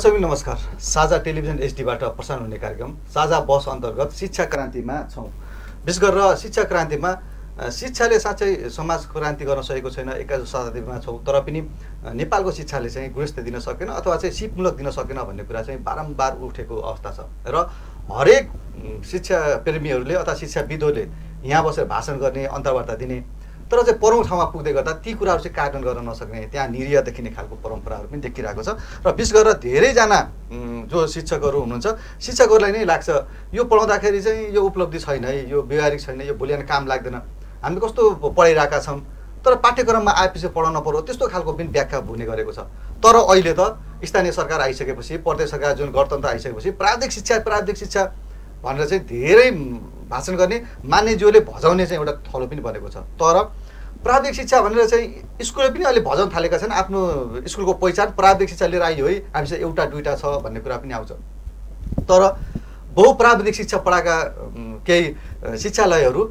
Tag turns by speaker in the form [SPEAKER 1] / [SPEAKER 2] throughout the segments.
[SPEAKER 1] दर्शक नमस्कार। साझा टेलिभिजन एचडीबाट प्रसारण हुने कार्यक्रम साझा बस अन्तर्गत शिक्षा क्रान्तिमा छौँ। विशेष गरेर शिक्षा क्रान्तिमा शिक्षाले साँच्चै समाज क्रान्ति गर्न सकेको छैन एक्काइस शताब्दीमा छौँ। तर पनि नेपालको शिक्षाले चाहिँ गुणस्तर दिन सकेन अथवा चाहिँ सिपमूलक दिन सकेन भन्ने कुरा चाहिँ बारम्बार उठेको अवस्था छ। र हरेक शिक्षा प्रेमीहरूले अथवा शिक्षाविदहरूले यहाँ बसेर भाषण गर्ने अन्तर्वार्ता दिने तर चाहिँ परौँ ठाउँमा पुग्दै गर्दा ती कुराहरू चाहिँ कार्यान्वयन गर्न नसक्ने त्यहाँ निरीह देखिने खालको परम्पराहरू पनि देखिरहेको छ। र विशेष गरेर धेरैजना जो शिक्षकहरू हुनुहुन्छ शिक्षकहरूलाई नै लाग्छ यो पढाउँदाखेरि चाहिँ यो उपलब्धि छैन है यो व्यवहारिक छैन यो भोलि काम लाग्दैन। हामी कस्तो पढाइरहेका छौँ तर पाठ्यक्रममा आएपछि पढाउन पऱ्यो त्यस्तो खालको पनि व्याख्या हुने गरेको छ। तर अहिले त स्थानीय सरकार आइसकेपछि प्रदेश सरकार जुन गणतन्त्र आइसकेपछि प्राविधिक शिक्षा प्राविधिक शिक्षा भनेर चाहिँ धेरै भाषण गर्ने मान्यज्यूले भजाउने चाहिँ एउटा थलो पनि बनेको छ। तर प्राविधिक शिक्षा भनेर चाहिँ स्कुलले पनि अहिले भजाउन थालेका छन्। आफ्नो स्कुलको पहिचान प्राविधिक शिक्षा लिएर आइयो है। हामीसँग एउटा दुइटा छ भन्ने कुरा पनि आउँछ। तर बहुप्राविधिक शिक्षा पढाएका केही शिक्षालयहरू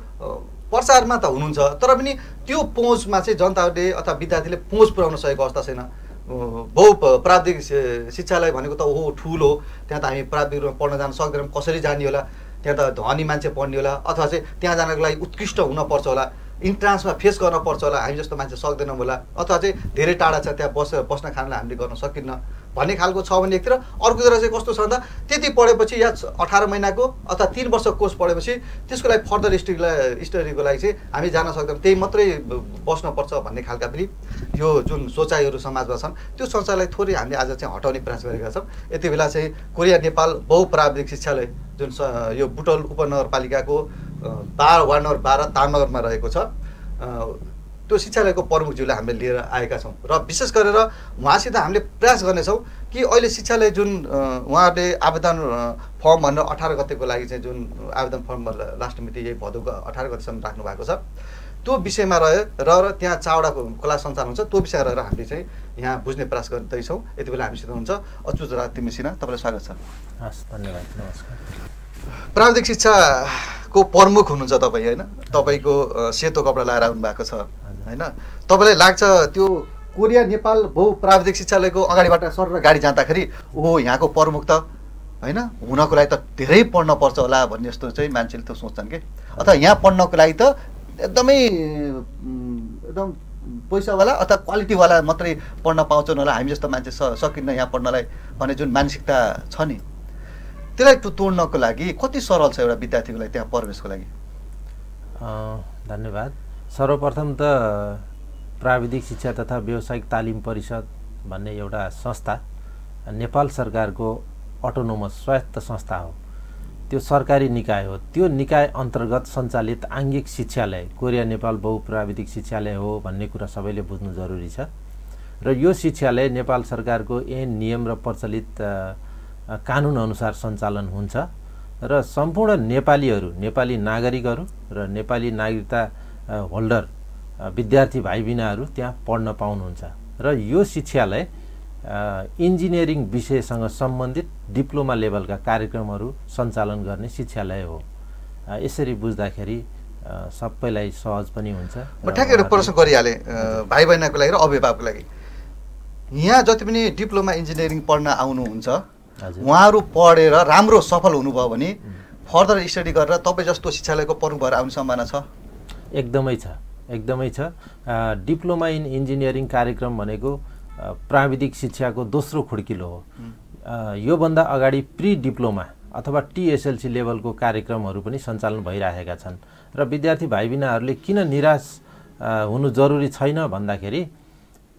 [SPEAKER 1] प्रचारमा त हुनुहुन्छ तर पनि त्यो पहुँचमा चाहिँ जनताहरूले अथवा विद्यार्थीले पहुँच पुर्याउन सकेको अवस्था छैन। बहु प्राविधिक शिक्षालय भनेको त ओहो ठुलो त्यहाँ त हामी प्राविधिक रूपमा पढ्न जान सक्दैनौँ। कसरी जाने होला? त्यहाँ त धनी मान्छे पढ्ने होला अथवा चाहिँ त्यहाँ जानको लागि उत्कृष्ट हुनपर्छ होला। इन्ट्रान्समा फेस गर्न पर्छ होला हामी जस्तो मान्छे सक्दैनौँ होला। अथवा चाहिँ धेरै टाढा छ त्यहाँ बस बस्न खानलाई हामीले गर्न सकिन्न भन्ने खालको छ भने एकतिर अर्कोतिर चाहिँ कस्तो छ भन्दा त्यति पढेपछि या अठार महिनाको अथवा तिन वर्ष कोर्स पढेपछि त्यसको लागि फर्दर स्टडीलाई स्टडीको लागि चाहिँ हामी जान सक्दैनौँ। त्यही मात्रै बस्नुपर्छ भन्ने खालका पनि यो जुन सोचाइहरू समाजमा छन् त्यो सोचाइलाई थोरै हामीले आज चाहिँ हटाउने प्रयास गरेका छौँ। यति बेला चाहिँ कोरिया नेपाल बहुप्राविधिक शिक्षालय जुन यो बुटल उपनगरपालिकाको बाह्र वार्ड नम्बर बाह्र तामनगरमा रहेको छ। त्यो शिक्षालयको प्रमुखज्यूलाई हामीले लिएर आएका छौँ। र विशेष गरेर उहाँसित हामीले प्रयास गर्नेछौँ कि अहिले शिक्षालय जुन उहाँहरूले आवेदन फर्म भनेर अठार गतेको लागि चाहिँ जुन आवेदन फर्म लास्ट मिति यही भदौको अठार गतिसम्म राख्नु भएको छ। त्यो विषयमा रह्यो र त्यहाँ चारवटा खोला सञ्चालन हुन्छ। त्यो विषय रहेर हामीले चाहिँ यहाँ बुझ्ने प्रयास गर्दैछौँ। यति बेला हामीसित हुन्छ अचुत रात तिमी सिन्हा तपाईँलाई स्वागत छ।
[SPEAKER 2] हस् धन्यवाद। नमस्कार।
[SPEAKER 1] प्राविधिक शिक्षाको प्रमुख हुनुहुन्छ तपाईँ होइन? तपाईँको सेतो कपडा लगाएर आउनु भएको छ होइन? तपाईँलाई लाग्छ त्यो कोरिया नेपाल बहु प्राविधिक शिक्षालयको अगाडिबाट सर गाडी जाँदाखेरि ओहो यहाँको प्रमुख त होइन? हुनको लागि त धेरै पढ्न पर्छ होला भन्ने जस्तो चाहिँ मान्छेले त सोच्छन् कि? अथवा यहाँ पढ्नको लागि त एकदमै एकदम पैसावाला अथवा क्वालिटीवाला मात्रै पढ्न पाउँछन् होला। हामी जस्तो मान्छे स सकिन्न यहाँ पढ्नलाई भन्ने जुन मानसिकता छ नि त्यसलाई तोड्नको लागि कति सरल छ एउटा विद्यार्थीको लागि त्यहाँ प्रवेशको लागि?
[SPEAKER 2] धन्यवाद। सर्वप्रथम त प्राविधिक शिक्षा तथा व्यावसायिक तालिम परिषद भन्ने एउटा संस्था नेपाल सरकारको अटोनोमस स्वायत्त संस्था हो। त्यो सरकारी निकाय हो। त्यो निकाय अन्तर्गत सञ्चालित आङ्गिक शिक्षालय कोरिया नेपाल बहुप्राविधिक शिक्षालय हो भन्ने कुरा सबैले बुझ्नु जरुरी छ। र यो शिक्षालय नेपाल सरकारको ऐन नियम र प्रचलित कानुनअनुसार सञ्चालन हुन्छ र सम्पूर्ण नेपालीहरू नेपाली नागरिकहरू र नेपाली नागरिकता होल्डर विद्यार्थी भाइ बिनाहरू त्यहाँ पढ्न पाउनुहुन्छ र यो शिक्षालय इन्जिनियरिङ विषयसँग सम्बन्धित डिप्लोमा लेभलका कार्यक्रमहरू सञ्चालन गर्ने शिक्षालय हो। यसरी बुझ्दाखेरि सबैलाई सहज पनि हुन्छ
[SPEAKER 1] म ठ्याक्कै एउटा प्रश्न गरिहालेँ भाइ बहिनीको लागि र अभिभावकको लागि। यहाँ जति पनि डिप्लोमा इन्जिनियरिङ पढ्न आउनुहुन्छ उहाँहरू पढेर राम्रो सफल हुनुभयो भने फर्दर स्टडी गरेर तपाईँ जस्तो शिक्षालयको प्रमुख भएर आउने सम्भावना छ?
[SPEAKER 2] एकदमै छ एकदमै छ। डिप्लोमा इन इन्जिनियरिङ कार्यक्रम भनेको प्राविधिक शिक्षाको दोस्रो खुड्किलो हो। योभन्दा अगाडि प्रि डिप्लोमा अथवा टिएसएलसी लेभलको कार्यक्रमहरू पनि सञ्चालन भइरहेका छन्। र विद्यार्थी भाइबिनाहरूले किन निराश हुनु जरुरी छैन भन्दाखेरि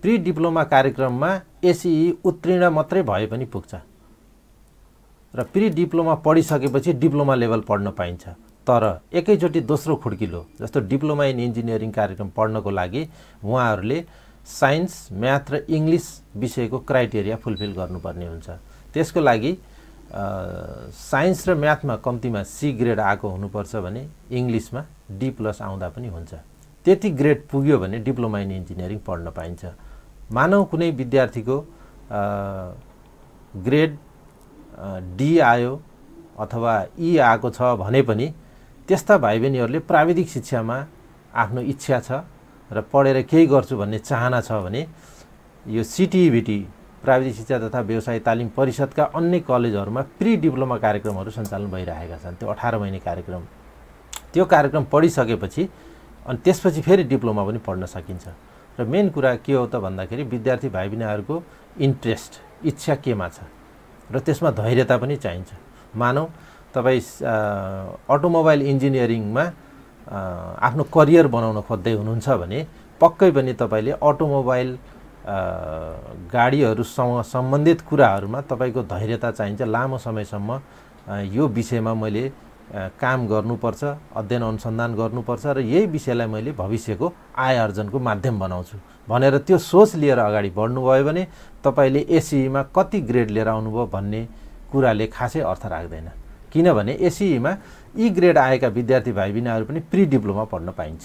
[SPEAKER 2] प्रि डिप्लोमा कार्यक्रममा एसिई उत्तीर्ण मात्रै भए पनि पुग्छ। र प्रि डिप्लोमा पढिसकेपछि डिप्लोमा लेभल पढ्न पाइन्छ। तर एकैचोटि दोस्रो खुड्किलो जस्तो डिप्लोमा इन इन्जिनियरिङ कार्यक्रम पढ्नको लागि उहाँहरूले साइन्स म्याथ र इङ्ग्लिस विषयको क्राइटेरिया फुलफिल गर्नुपर्ने हुन्छ। त्यसको लागि साइन्स र म्याथमा कम्तीमा सी ग्रेड आएको हुनुपर्छ भने इङ्ग्लिसमा डी प्लस आउँदा पनि हुन्छ। त्यति ग्रेड पुग्यो भने डिप्लोमा इन इन्जिनियरिङ पढ्न पाइन्छ। मानव कुनै विद्यार्थीको ग्रेड डी आयो अथवा ई आएको छ भने पनि त्यस्ता भाइ बहिनीहरूले प्राविधिक शिक्षामा आफ्नो इच्छा छ र पढेर केही गर्छु भन्ने चाहना छ भने यो सिटिभिटी प्राविधिक शिक्षा तथा व्यवसाय तालिम परिषदका अन्य कलेजहरूमा प्रि डिप्लोमा कार्यक्रमहरू सञ्चालन भइरहेका छन्। त्यो अठार महिने कार्यक्रम। त्यो कार्यक्रम पढिसकेपछि अनि त्यसपछि फेरि डिप्लोमा पनि पढ्न सकिन्छ। र मेन कुरा के हो त भन्दाखेरि विद्यार्थी भाइ बहिनीहरूको इन्ट्रेस्ट इच्छा केमा छ? र त्यसमा धैर्यता पनि चाहिन्छ। मानौ तपाईँ अटोमोबाइल इन्जिनियरिङमा आफ्नो करियर बनाउन खोज्दै हुनुहुन्छ भने पक्कै पनि तपाईँले अटोमोबाइल गाडीहरूसँग सम्बन्धित कुराहरूमा तपाईँको धैर्यता चाहिन्छ। लामो समयसम्म यो विषयमा मैले काम गर्नुपर्छ अध्ययन अनुसन्धान गर्नुपर्छ र यही विषयलाई मैले भविष्यको आय आर्जनको माध्यम बनाउँछु। भनेर त्यो सोच लिएर अगाडि बढ्नुभयो भने तपाईँले एसिईमा कति ग्रेड लिएर आउनुभयो भन्ने कुराले खासै अर्थ राख्दैन। किनभने एसिईमा यी ग्रेड आएका विद्यार्थी भाइ बहिनीहरू पनि प्रि डिप्लोमा पढ्न पाइन्छ।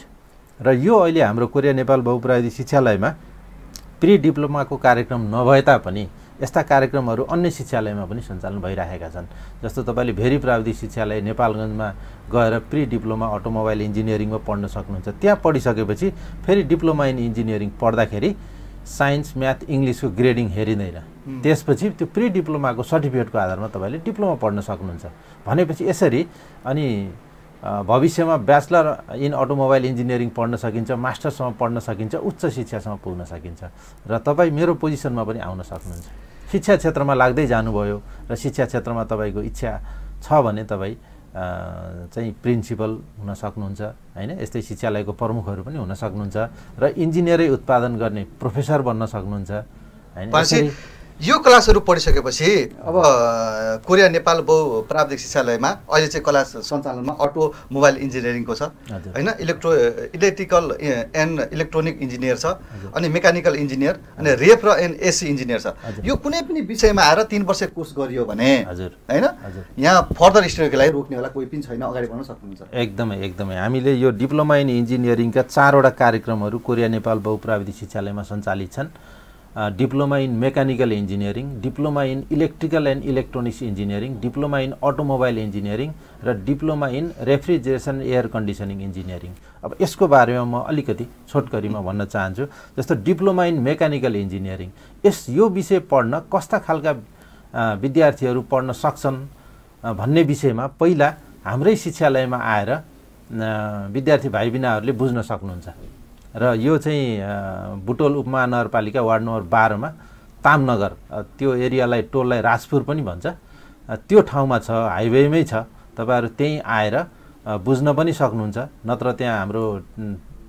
[SPEAKER 2] र यो अहिले हाम्रो कोरिया नेपाल बहुप्राविधिक शिक्षालयमा प्रि डिप्लोमाको कार्यक्रम नभए तापनि यस्ता कार्यक्रमहरू अन्य शिक्षालयमा पनि सञ्चालन भइरहेका छन्। जस्तो तपाईँले भेरी प्राविधिक शिक्षालय नेपालगञ्जमा गएर प्रि डिप्लोमा अटोमोबाइल इन्जिनियरिङमा पढ्न सक्नुहुन्छ त्यहाँ पढिसकेपछि फेरि डिप्लोमा इन इन्जिनियरिङ पढ्दाखेरि साइन्स म्याथ इङ्ग्लिसको ग्रेडिङ हेरिँदैन। त्यसपछि त्यो प्रि डिप्लोमाको सर्टिफिकेटको आधारमा तपाईँले डिप्लोमा पढ्न सक्नुहुन्छ। भनेपछि यसरी अनि भविष्यमा ब्याचलर इन अटोमोबाइल इन्जिनियरिङ पढ्न सकिन्छ मास्टरसम्म पढ्न सकिन्छ उच्च शिक्षासम्म पुग्न सकिन्छ। र तपाईँ मेरो पोजिसनमा पनि आउन सक्नुहुन्छ। शिक्षा क्षेत्रमा लाग्दै जानुभयो र शिक्षा क्षेत्रमा तपाईँको इच्छा छ भने तपाईँ चाहिँ प्रिन्सिपल हुन सक्नुहुन्छ होइन? यस्तै शिक्षालयको प्रमुखहरू पनि हुन सक्नुहुन्छ र इन्जिनियरै उत्पादन गर्ने प्रोफेसर बन्न सक्नुहुन्छ
[SPEAKER 1] होइन? यो क्लासहरू पढिसकेपछि अब कोरिया नेपाल बहु प्राविधिक शिक्षालयमा अहिले चाहिँ क्लास सञ्चालनमा अटो मोबाइल इन्जिनियरिङको छ। होइन electro electrical and electronic engineer छ। अनि मेकानिकल इन्जिनियर अनि रेफ र एन्ड एसी इन्जिनियर छ। यो कुनै पनि विषयमा आएर तिन वर्ष कोर्स गरियो भने होइन यहाँ फर्दर स्टडीको लागि रोक्नेवाला कोही पनि छैन अगाडि बढ्न सक्नुहुन्छ।
[SPEAKER 2] एकदमै एकदमै। हामीले यो डिप्लोमा इन इन्जिनियरिङका चारवटा कार्यक्रमहरू कोरिया नेपाल बहुप्राविधिक शिक्षालयमा सञ्चालित छन्। Diploma in mechanical engineering diploma in electrical and electronics engineering diploma in automobile engineering र diploma in refrigeration air conditioning engineering. अब यसको बारेमा म अलिकति छोटकरीमा भन्न चाहन्छु जस्तो डिप्लोमा इन मेकानिकल इन्जिनियरिङ यस यो विषय पढ्न कस्ता खालका विद्यार्थीहरू पढ्न सक्छन् भन्ने विषयमा पहिला हाम्रै शिक्षालयमा आएर विद्यार्थी भाइ बहिनीहरूले बुझ्न सक्नुहुन्छ। र यो चाहिँ बुटोल उपमहानगरपालिका वार्ड नम्बर बाह्रमा तामनगर त्यो एरियालाई टोललाई राजपुर पनि भन्छ। त्यो ठाउँमा छ हाइवेमै छ। तपाईँहरू त्यहीँ आएर बुझ्न पनि सक्नुहुन्छ। नत्र त्यहाँ हाम्रो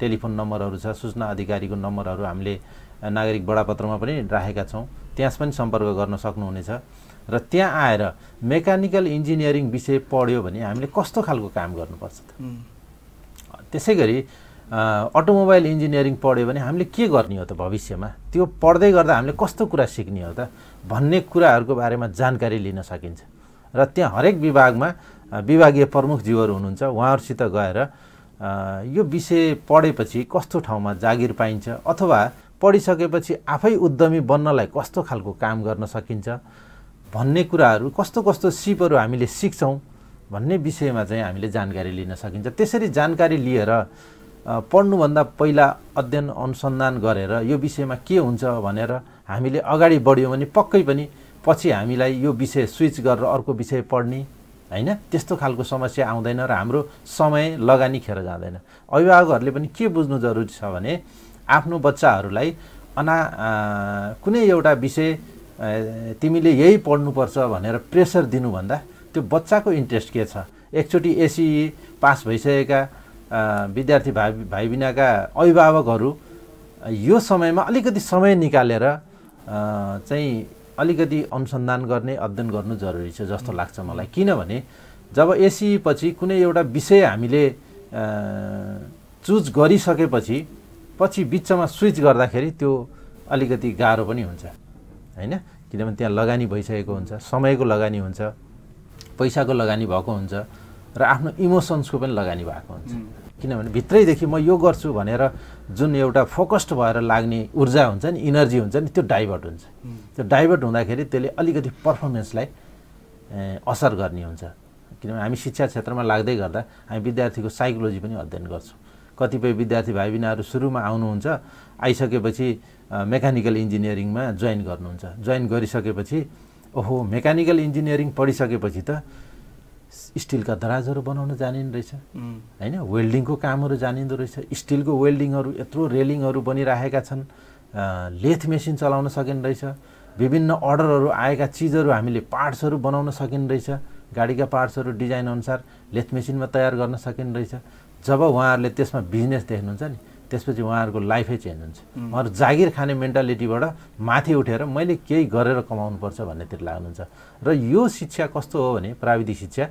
[SPEAKER 2] टेलिफोन नम्बरहरू छ सूचना अधिकारीको नम्बरहरू हामीले नागरिक बडापत्रमा पनि राखेका छौँ। त्यहाँ पनि सम्पर्क गर्न सक्नुहुनेछ। र त्यहाँ आएर मेकानिकल इन्जिनियरिङ विषय पढ्यो भने हामीले कस्तो खालको काम गर्नुपर्छ त्यसै गरी अटोमोबाइल इन्जिनियरिङ पढ्यो भने हामीले के गर्ने हो त भविष्यमा? त्यो पढ्दै गर्दा हामीले कस्तो कुरा सिक्ने हो त? भन्ने कुराहरूको बारेमा जानकारी लिन सकिन्छ। र त्यहाँ हरेक विभागमा विभागीय प्रमुखज्यूहरू हुनुहुन्छ। उहाँहरूसित गएर यो विषय पढेपछि कस्तो ठाउँमा जागिर पाइन्छ अथवा पढिसकेपछि आफै उद्यमी बन्नलाई कस्तो खालको काम गर्न सकिन्छ भन्ने कुराहरू कस्तो कस्तो सिपहरू हामीले सिक्छौँ भन्ने विषयमा चाहिँ हामीले जानकारी लिन सकिन्छ। त्यसरी जानकारी लिएर पढ्नुभन्दा पहिला अध्ययन अनुसन्धान गरेर यो विषयमा के हुन्छ भनेर हामीले अगाडि बढ्यौँ भने पक्कै पनि पछि हामीलाई यो विषय स्विच गरेर अर्को विषय पढ्ने होइन? त्यस्तो खालको समस्या आउँदैन र हाम्रो समय लगानी खेर जाँदैन। अभिभावकहरूले पनि के बुझ्नु जरुरी छ भने आफ्नो बच्चाहरूलाई अना कुनै एउटा विषय तिमीले यही पढ्नुपर्छ भनेर प्रेसर दिनुभन्दा त्यो बच्चाको इन्ट्रेस्ट के छ? एकचोटि एसिई पास भइसकेका विद्यार्थी भाइ भाइ बिनाका अभिभावकहरू यो समयमा अलिकति समय निकालेर चाहिँ अलिकति अनुसन्धान गर्ने अध्ययन गर्नु जरुरी छ जस्तो लाग्छ मलाई। किनभने जब एसी पछि कुनै एउटा विषय हामीले चुज गरिसकेपछि पछि बिचमा स्विच गर्दाखेरि त्यो अलिकति गाह्रो पनि हुन्छ। होइन? किनभने त्यहाँ लगानी भइसकेको हुन्छ समयको लगानी हुन्छ पैसाको लगानी भएको हुन्छ। र आफ्नो इमोसन्सको पनि लगानी भएको हुन्छ। किनभने भित्रैदेखि म यो गर्छु भनेर जुन एउटा फोकस्ड भएर लाग्ने ऊर्जा हुन्छ नि इनर्जी हुन्छ नि त्यो डाइभर्ट हुन्छ। त्यो डाइभर्ट हुँदाखेरि त्यसले अलिकति पर्फर्मेन्सलाई असर गर्ने हुन्छ। किनभने हामी शिक्षा क्षेत्रमा लाग्दै गर्दा हामी विद्यार्थीको साइकोलोजी पनि अध्ययन गर्छौँ। कतिपय विद्यार्थी भाइ बहिनीहरू सुरुमा आउनुहुन्छ आइसकेपछि मेकानिकल इन्जिनियरिङमा जोइन गर्नुहुन्छ। जोइन गरिसकेपछि ओहो मेकानिकल इन्जिनियरिङ पढिसकेपछि त स्टिलका दराजहरू बनाउन जानिने रहेछ। होइन? वेल्डिङको कामहरू जानिँदो रहेछ। स्टिलको वेल्डिङहरू यत्रो रेलिङहरू बनिरहेका छन्। लेथ मेसिन चलाउन सकिने रहेछ। विभिन्न अर्डरहरू आएका चिजहरू हामीले पार्ट्सहरू बनाउन सकिने रहेछ। गाडीका पार्ट्सहरू डिजाइन अनुसार लेथ मेसिनमा तयार गर्न सकिने रहेछ। जब उहाँहरूले त्यसमा बिजनेस देख्नुहुन्छ नि त्यसपछि उहाँहरूको लाइफै चेन्ज हुन्छ। उहाँहरू जागिर खाने मेन्टालिटीबाट माथि उठेर मैले केही गरेर कमाउनुपर्छ भन्नेतिर लाग्नुहुन्छ। र यो शिक्षा कस्तो हो भने प्राविधिक शिक्षा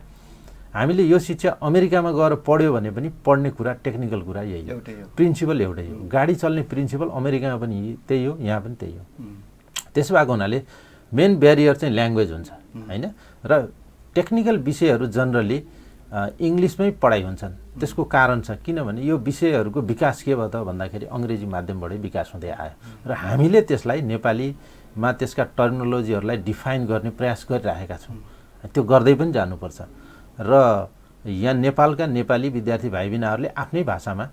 [SPEAKER 2] हामीले यो शिक्षा अमेरिकामा गएर पढ्यो भने पनि पढ्ने कुरा टेक्निकल कुरा यही हो। प्रिन्सिपल एउटै हो। गाडी चल्ने प्रिन्सिपल अमेरिकामा पनि त्यही हो यहाँ पनि त्यही हो। त्यसो भएको हुनाले मेन ब्यारियर चाहिँ ल्याङ्ग्वेज हुन्छ होइन? र टेक्निकल विषयहरू जनरली इङ्ग्लिसमै पढाइ हुन्छन्। त्यसको कारण छ किनभने यो विषयहरूको विकास के भयो त भन्दाखेरि अङ्ग्रेजी माध्यमबाटै विकास हुँदै आयो। र हामीले त्यसलाई नेपालीमा त्यसका टर्मिनोलोजीहरूलाई डिफाइन गर्ने प्रयास गरिरहेका छौँ। त्यो गर्दै पनि जानुपर्छ। र यहाँ नेपालका नेपाली विद्यार्थी भाइ बहिनीहरूले आफ्नै भाषामा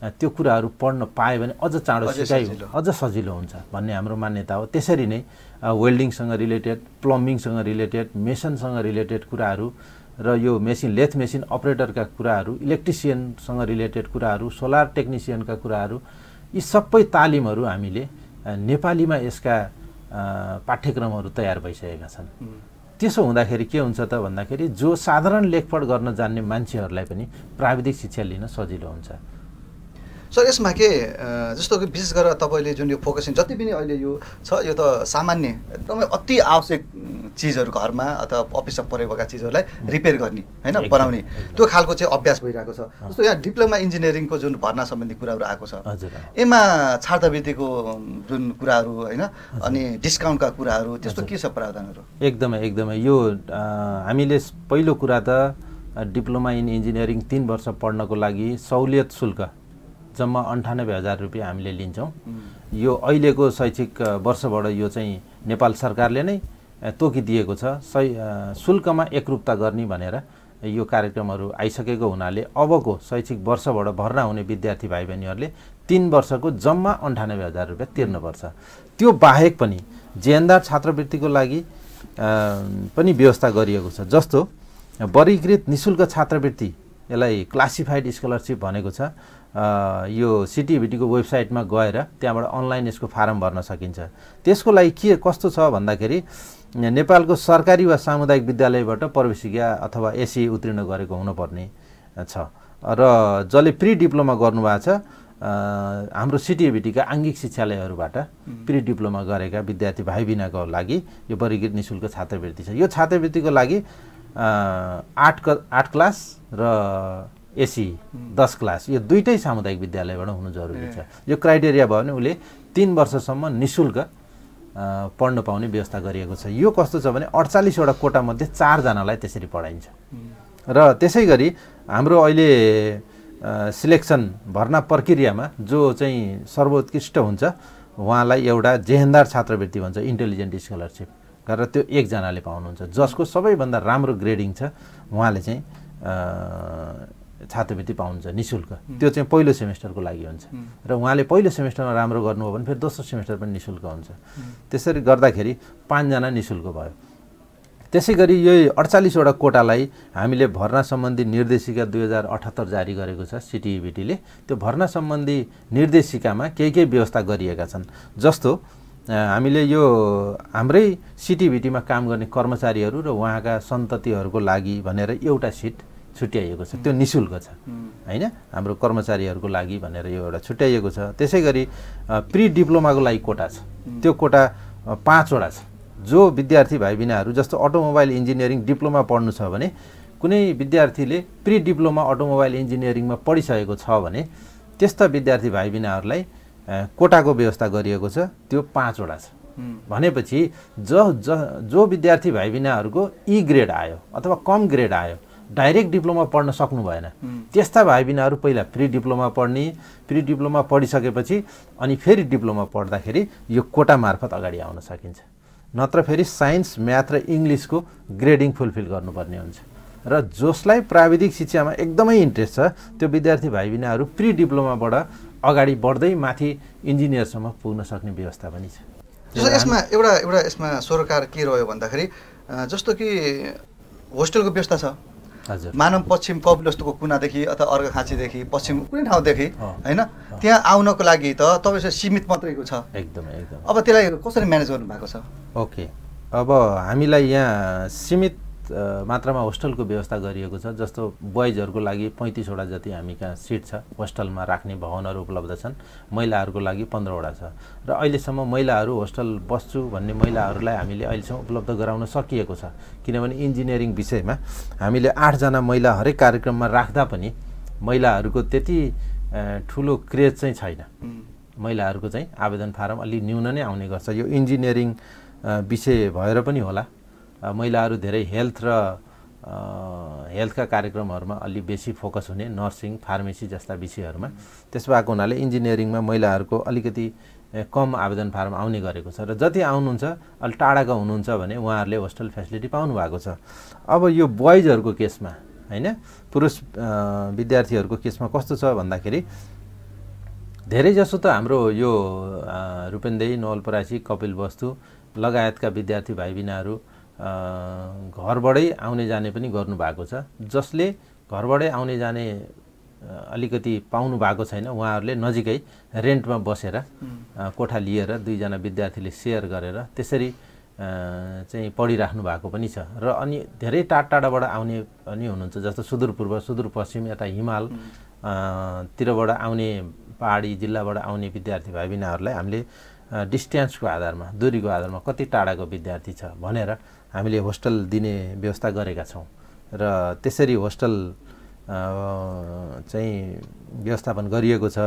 [SPEAKER 2] त्यो कुराहरू पढ्न पायो भने अझ चाँडो सिकाइ अझ सजिलो हुन्छ भन्ने हाम्रो मान्यता हो। त्यसरी नै वेल्डिङसँग रिलेटेड प्लम्बिङसँग रिलेटेड मेसनसँग रिलेटेड कुराहरू र यो मेसिन लेथ मेसिन अपरेटरका कुराहरू इलेक्ट्रिसियनसँग रिलेटेड कुराहरू सोलर टेक्निसियनका कुराहरू यी सबै तालिमहरू हामीले नेपालीमा यसका पाठ्यक्रमहरू तयार भइसकेका छन्। त्यसो हुँदाखेरि के हुन्छ त भन्दाखेरि जो साधारण लेखपढ गर्न जान्ने मान्छेहरूलाई पनि प्राविधिक शिक्षा लिन सजिलो हुन्छ।
[SPEAKER 1] सर यसमा के जस्तो कि विशेष गरेर तपाईँले जुन यो फोकसिङ जति पनि अहिले यो छ यो त सामान्य एकदमै अति आवश्यक चिजहरू घरमा अथवा अफिसमा परेका चिजहरूलाई रिपेयर गर्ने होइन बनाउने। त्यो खालको चाहिँ अभ्यास भइरहेको छ। जस्तो यहाँ डिप्लोमा इन्जिनियरिङको जुन भर्ना सम्बन्धी कुराहरू आएको छ यसमा छात्रवृत्तिको जुन कुराहरू होइन अनि डिस्काउन्टका कुराहरू त्यस्तो के छ प्रावधानहरू?
[SPEAKER 2] एकदमै एकदमै। यो हामीले पहिलो कुरा त डिप्लोमा इन इन्जिनियरिङ तिन वर्ष पढ्नको लागि सहुलियत शुल्क जम्मा अन्ठानब्बे हजार रुपियाँ हामीले लिन्छौँ। यो अहिलेको शैक्षिक वर्षबाट यो चाहिँ नेपाल सरकारले नै तोकिदिएको छ। सही शुल्कमा एकरूपता गर्ने भनेर यो कार्यक्रमहरू आइसकेको हुनाले अबको शैक्षिक वर्षबाट भर्ना हुने विद्यार्थी भाइ बहिनीहरूले तिन वर्षको जम्मा अन्ठानब्बे हजार रुपियाँ तिर्नुपर्छ। त्यो बाहेक पनि जेएनदार छात्रवृत्तिको लागि पनि व्यवस्था गरिएको छ। जस्तो वर्गीकृत नि शुल्क छात्रवृत्ति यसलाई क्लासिफाइड स्कलरसिप भनेको छ। यो सिटिभिटीको वेबसाइटमा गएर त्यहाँबाट अनलाइन यसको फारम भर्न सकिन्छ। त्यसको लागि के कस्तो छ भन्दाखेरि नेपालको सरकारी वा सामुदायिक विद्यालयबाट प्रवेशिका अथवा एसी उत्तीर्ण गरेको हुनुपर्ने छ। र जसले प्रि डिप्लोमा गर्नुभएको छ हाम्रो सिटिभिटीका आङ्गिक शिक्षालयहरूबाट प्रि डिप्लोमा गरेका विद्यार्थी भाइ बिनाको लागि यो वर्गीकृत नि शुल्क छात्रवृत्ति छ। यो छात्रवृत्तिको लागि आठ आठ क्लास र एसी दस क्लास यो दुइटै सामुदायिक विद्यालयबाट हुनु जरुरी छ। यो क्राइटेरिया भयो भने उसले तिन वर्षसम्म नि शुल्क पढ्न पाउने व्यवस्था गरिएको छ। यो कस्तो छ भने अडचालिसवटा कोटामध्ये चारजनालाई त्यसरी पढाइन्छ। र त्यसै गरी हाम्रो अहिले सिलेक्सन भर्ना प्रक्रियामा जो चाहिँ सर्वोत्कृष्ट हुन्छ उहाँलाई एउटा जेहेन्दार छात्रवृत्ति भन्छ इन्टेलिजेन्ट स्कलरसिप। गरेर त्यो एकजनाले पाउनुहुन्छ। जसको सबैभन्दा राम्रो ग्रेडिङ छ उहाँले चाहिँ छात्रवृत्ति पाउनुहुन्छ नि शुल्क त्यो चाहिँ पहिलो सेमेस्टरको लागि हुन्छ। र उहाँले पहिलो सेमेस्टरमा राम्रो गर्नुभयो भने फेरि दोस्रो सेमेस्टर पनि नि शुल्क हुन्छ त्यसरी गर्दाखेरि पाँचजना नि शुल्क भयो। त्यसै गरी यही अडचालिसवटा कोटालाई हामीले भर्ना सम्बन्धी निर्देशिका दुई हजार अठहत्तर जारी गरेको छ सिटिइबिटीले त्यो भर्ना सम्बन्धी निर्देशिकामा केही केही व्यवस्था गरिएका छन्। जस्तो हामीले यो हाम्रै सिटिभिटीमा काम गर्ने कर्मचारीहरू र उहाँका सन्ततिहरूको लागि भनेर एउटा सिट छुट्याइएको छ। त्यो नि शुल्क छ होइन? हाम्रो कर्मचारीहरूको लागि भनेर यो एउटा छुट्याइएको छ। त्यसै गरी प्रि डिप्लोमाको लागि कोटा छ। त्यो कोटा पाँचवटा छ। जो विद्यार्थी भाइ बिनाहरू जस्तो अटोमोबाइल इन्जिनियरिङ डिप्लोमा पढ्नु छ भने कुनै विद्यार्थीले प्रि डिप्लोमा अटोमोबाइल इन्जिनियरिङमा पढिसकेको छ भने त्यस्ता विद्यार्थी भाइ बिनाहरूलाई कोटाको व्यवस्था गरिएको छ। त्यो पाँचवटा छ। भनेपछि जो जो विद्यार्थी भाइ बिनाहरूको ई ग्रेड आयो अथवा कम ग्रेड आयो डाइरेक्ट डिप्लोमा पढ्न सक्नु भएन। त्यस्ता भाइ बिनाहरू पहिला प्रि डिप्लोमा पढ्ने प्रि डिप्लोमा पढिसकेपछि अनि फेरि डिप्लोमा पढ्दाखेरि यो कोटा मार्फत अगाडि आउन सकिन्छ। नत्र फेरि साइन्स म्याथ र इङ्ग्लिसको ग्रेडिङ फुलफिल गर्नुपर्ने हुन्छ। र जसलाई प्राविधिक शिक्षामा एकदमै इन्ट्रेस्ट छ त्यो विद्यार्थी भाइ बिनाहरू प्रि डिप्लोमाबाट अगाडि बढ्दै माथि इन्जिनियरसम्म पुग्न सक्ने व्यवस्था पनि छ।
[SPEAKER 1] जस्तो यसमा एउटा एउटा यसमा सरोकार के रह्यो भन्दाखेरि जस्तो कि होस्टेलको व्यवस्था छ। मानव पश्चिम कपिलवस्तुको कुनादेखि अथवा अर्घाखाँचीदेखि पश्चिम कुनै ठाउँदेखि। होइन? त्यहाँ आउनको लागि त तपाईँसँग सीमित मात्रैको छ।
[SPEAKER 2] एकदमै एकदम।
[SPEAKER 1] अब त्यसलाई कसरी म्यानेज गर्नुभएको छ?
[SPEAKER 2] ओके। अब हामीलाई यहाँ सीमित मात्रामा होस्टलको व्यवस्था गरिएको छ जस्तो बोइजहरूको लागि पैँतिसवटा जति हामी कहाँ सिट छ होस्टलमा राख्ने भवनहरू उपलब्ध छन् महिलाहरूको लागि पन्ध्रवटा छ। र अहिलेसम्म महिलाहरू होस्टल बस्छु भन्ने महिलाहरूलाई हामीले अहिलेसम्म उपलब्ध गराउन सकिएको छ। किनभने इन्जिनियरिङ विषयमा हामीले आठजना महिला हरेक कार्यक्रममा राख्दा पनि महिलाहरूको त्यति ठुलो क्रेज चाहिँ छैन। महिलाहरूको चाहिँ आवेदन फारम अलि न्यून नै आउने गर्छ। यो इन्जिनियरिङ विषय भएर पनि होला। महिलाहरू धेरै हेल्थ र हेल्थका कार्यक्रमहरूमा अलि बेसी फोकस हुने नर्सिङ फार्मेसी जस्ता विषयहरूमा। त्यस भएको हुनाले इन्जिनियरिङमा महिलाहरूको अलिकति कम आवेदन फारम आउने गरेको छ। र जति आउनुहुन्छ अलि टाढाका हुनुहुन्छ भने उहाँहरूले होस्टल फेसिलिटी पाउनु भएको छ। अब यो बोइजहरूको केसमा होइन? पुरुष विद्यार्थीहरूको केसमा कस्तो छ भन्दाखेरि धेरै जसो त हाम्रो यो रूपेन्देही नवलपरासी कपिल वस्तु लगायतका विद्यार्थी भाइ बहिनीहरू अ, घरबाटै आउने जाने पनि गर्नुभएको छ। जसले घरबाटै आउने जाने अलिकति पाउनु भएको छैन उहाँहरूले नजिकै रेन्टमा बसेर कोठा लिएर दुईजना विद्यार्थीले सेयर गरेर त्यसरी चाहिँ पढिराख्नु भएको पनि छ। र अनि धेरै टाढ टाढाबाट आउने पनि हुनुहुन्छ जस्तो सुदूरपूर्व सुदूरपश्चिम यता हिमाल तिरबाट आउने पहाडी जिल्लाबाट आउने विद्यार्थी भाइ बहिनीहरूलाई हामीले डिस्टेन्सको आधारमा दूरीको आधारमा कति टाढाको विद्यार्थी छ भनेर हामीले होस्टल दिने व्यवस्था गरेका छौँ। र त्यसरी होस्टल चाहिँ व्यवस्थापन गरिएको छ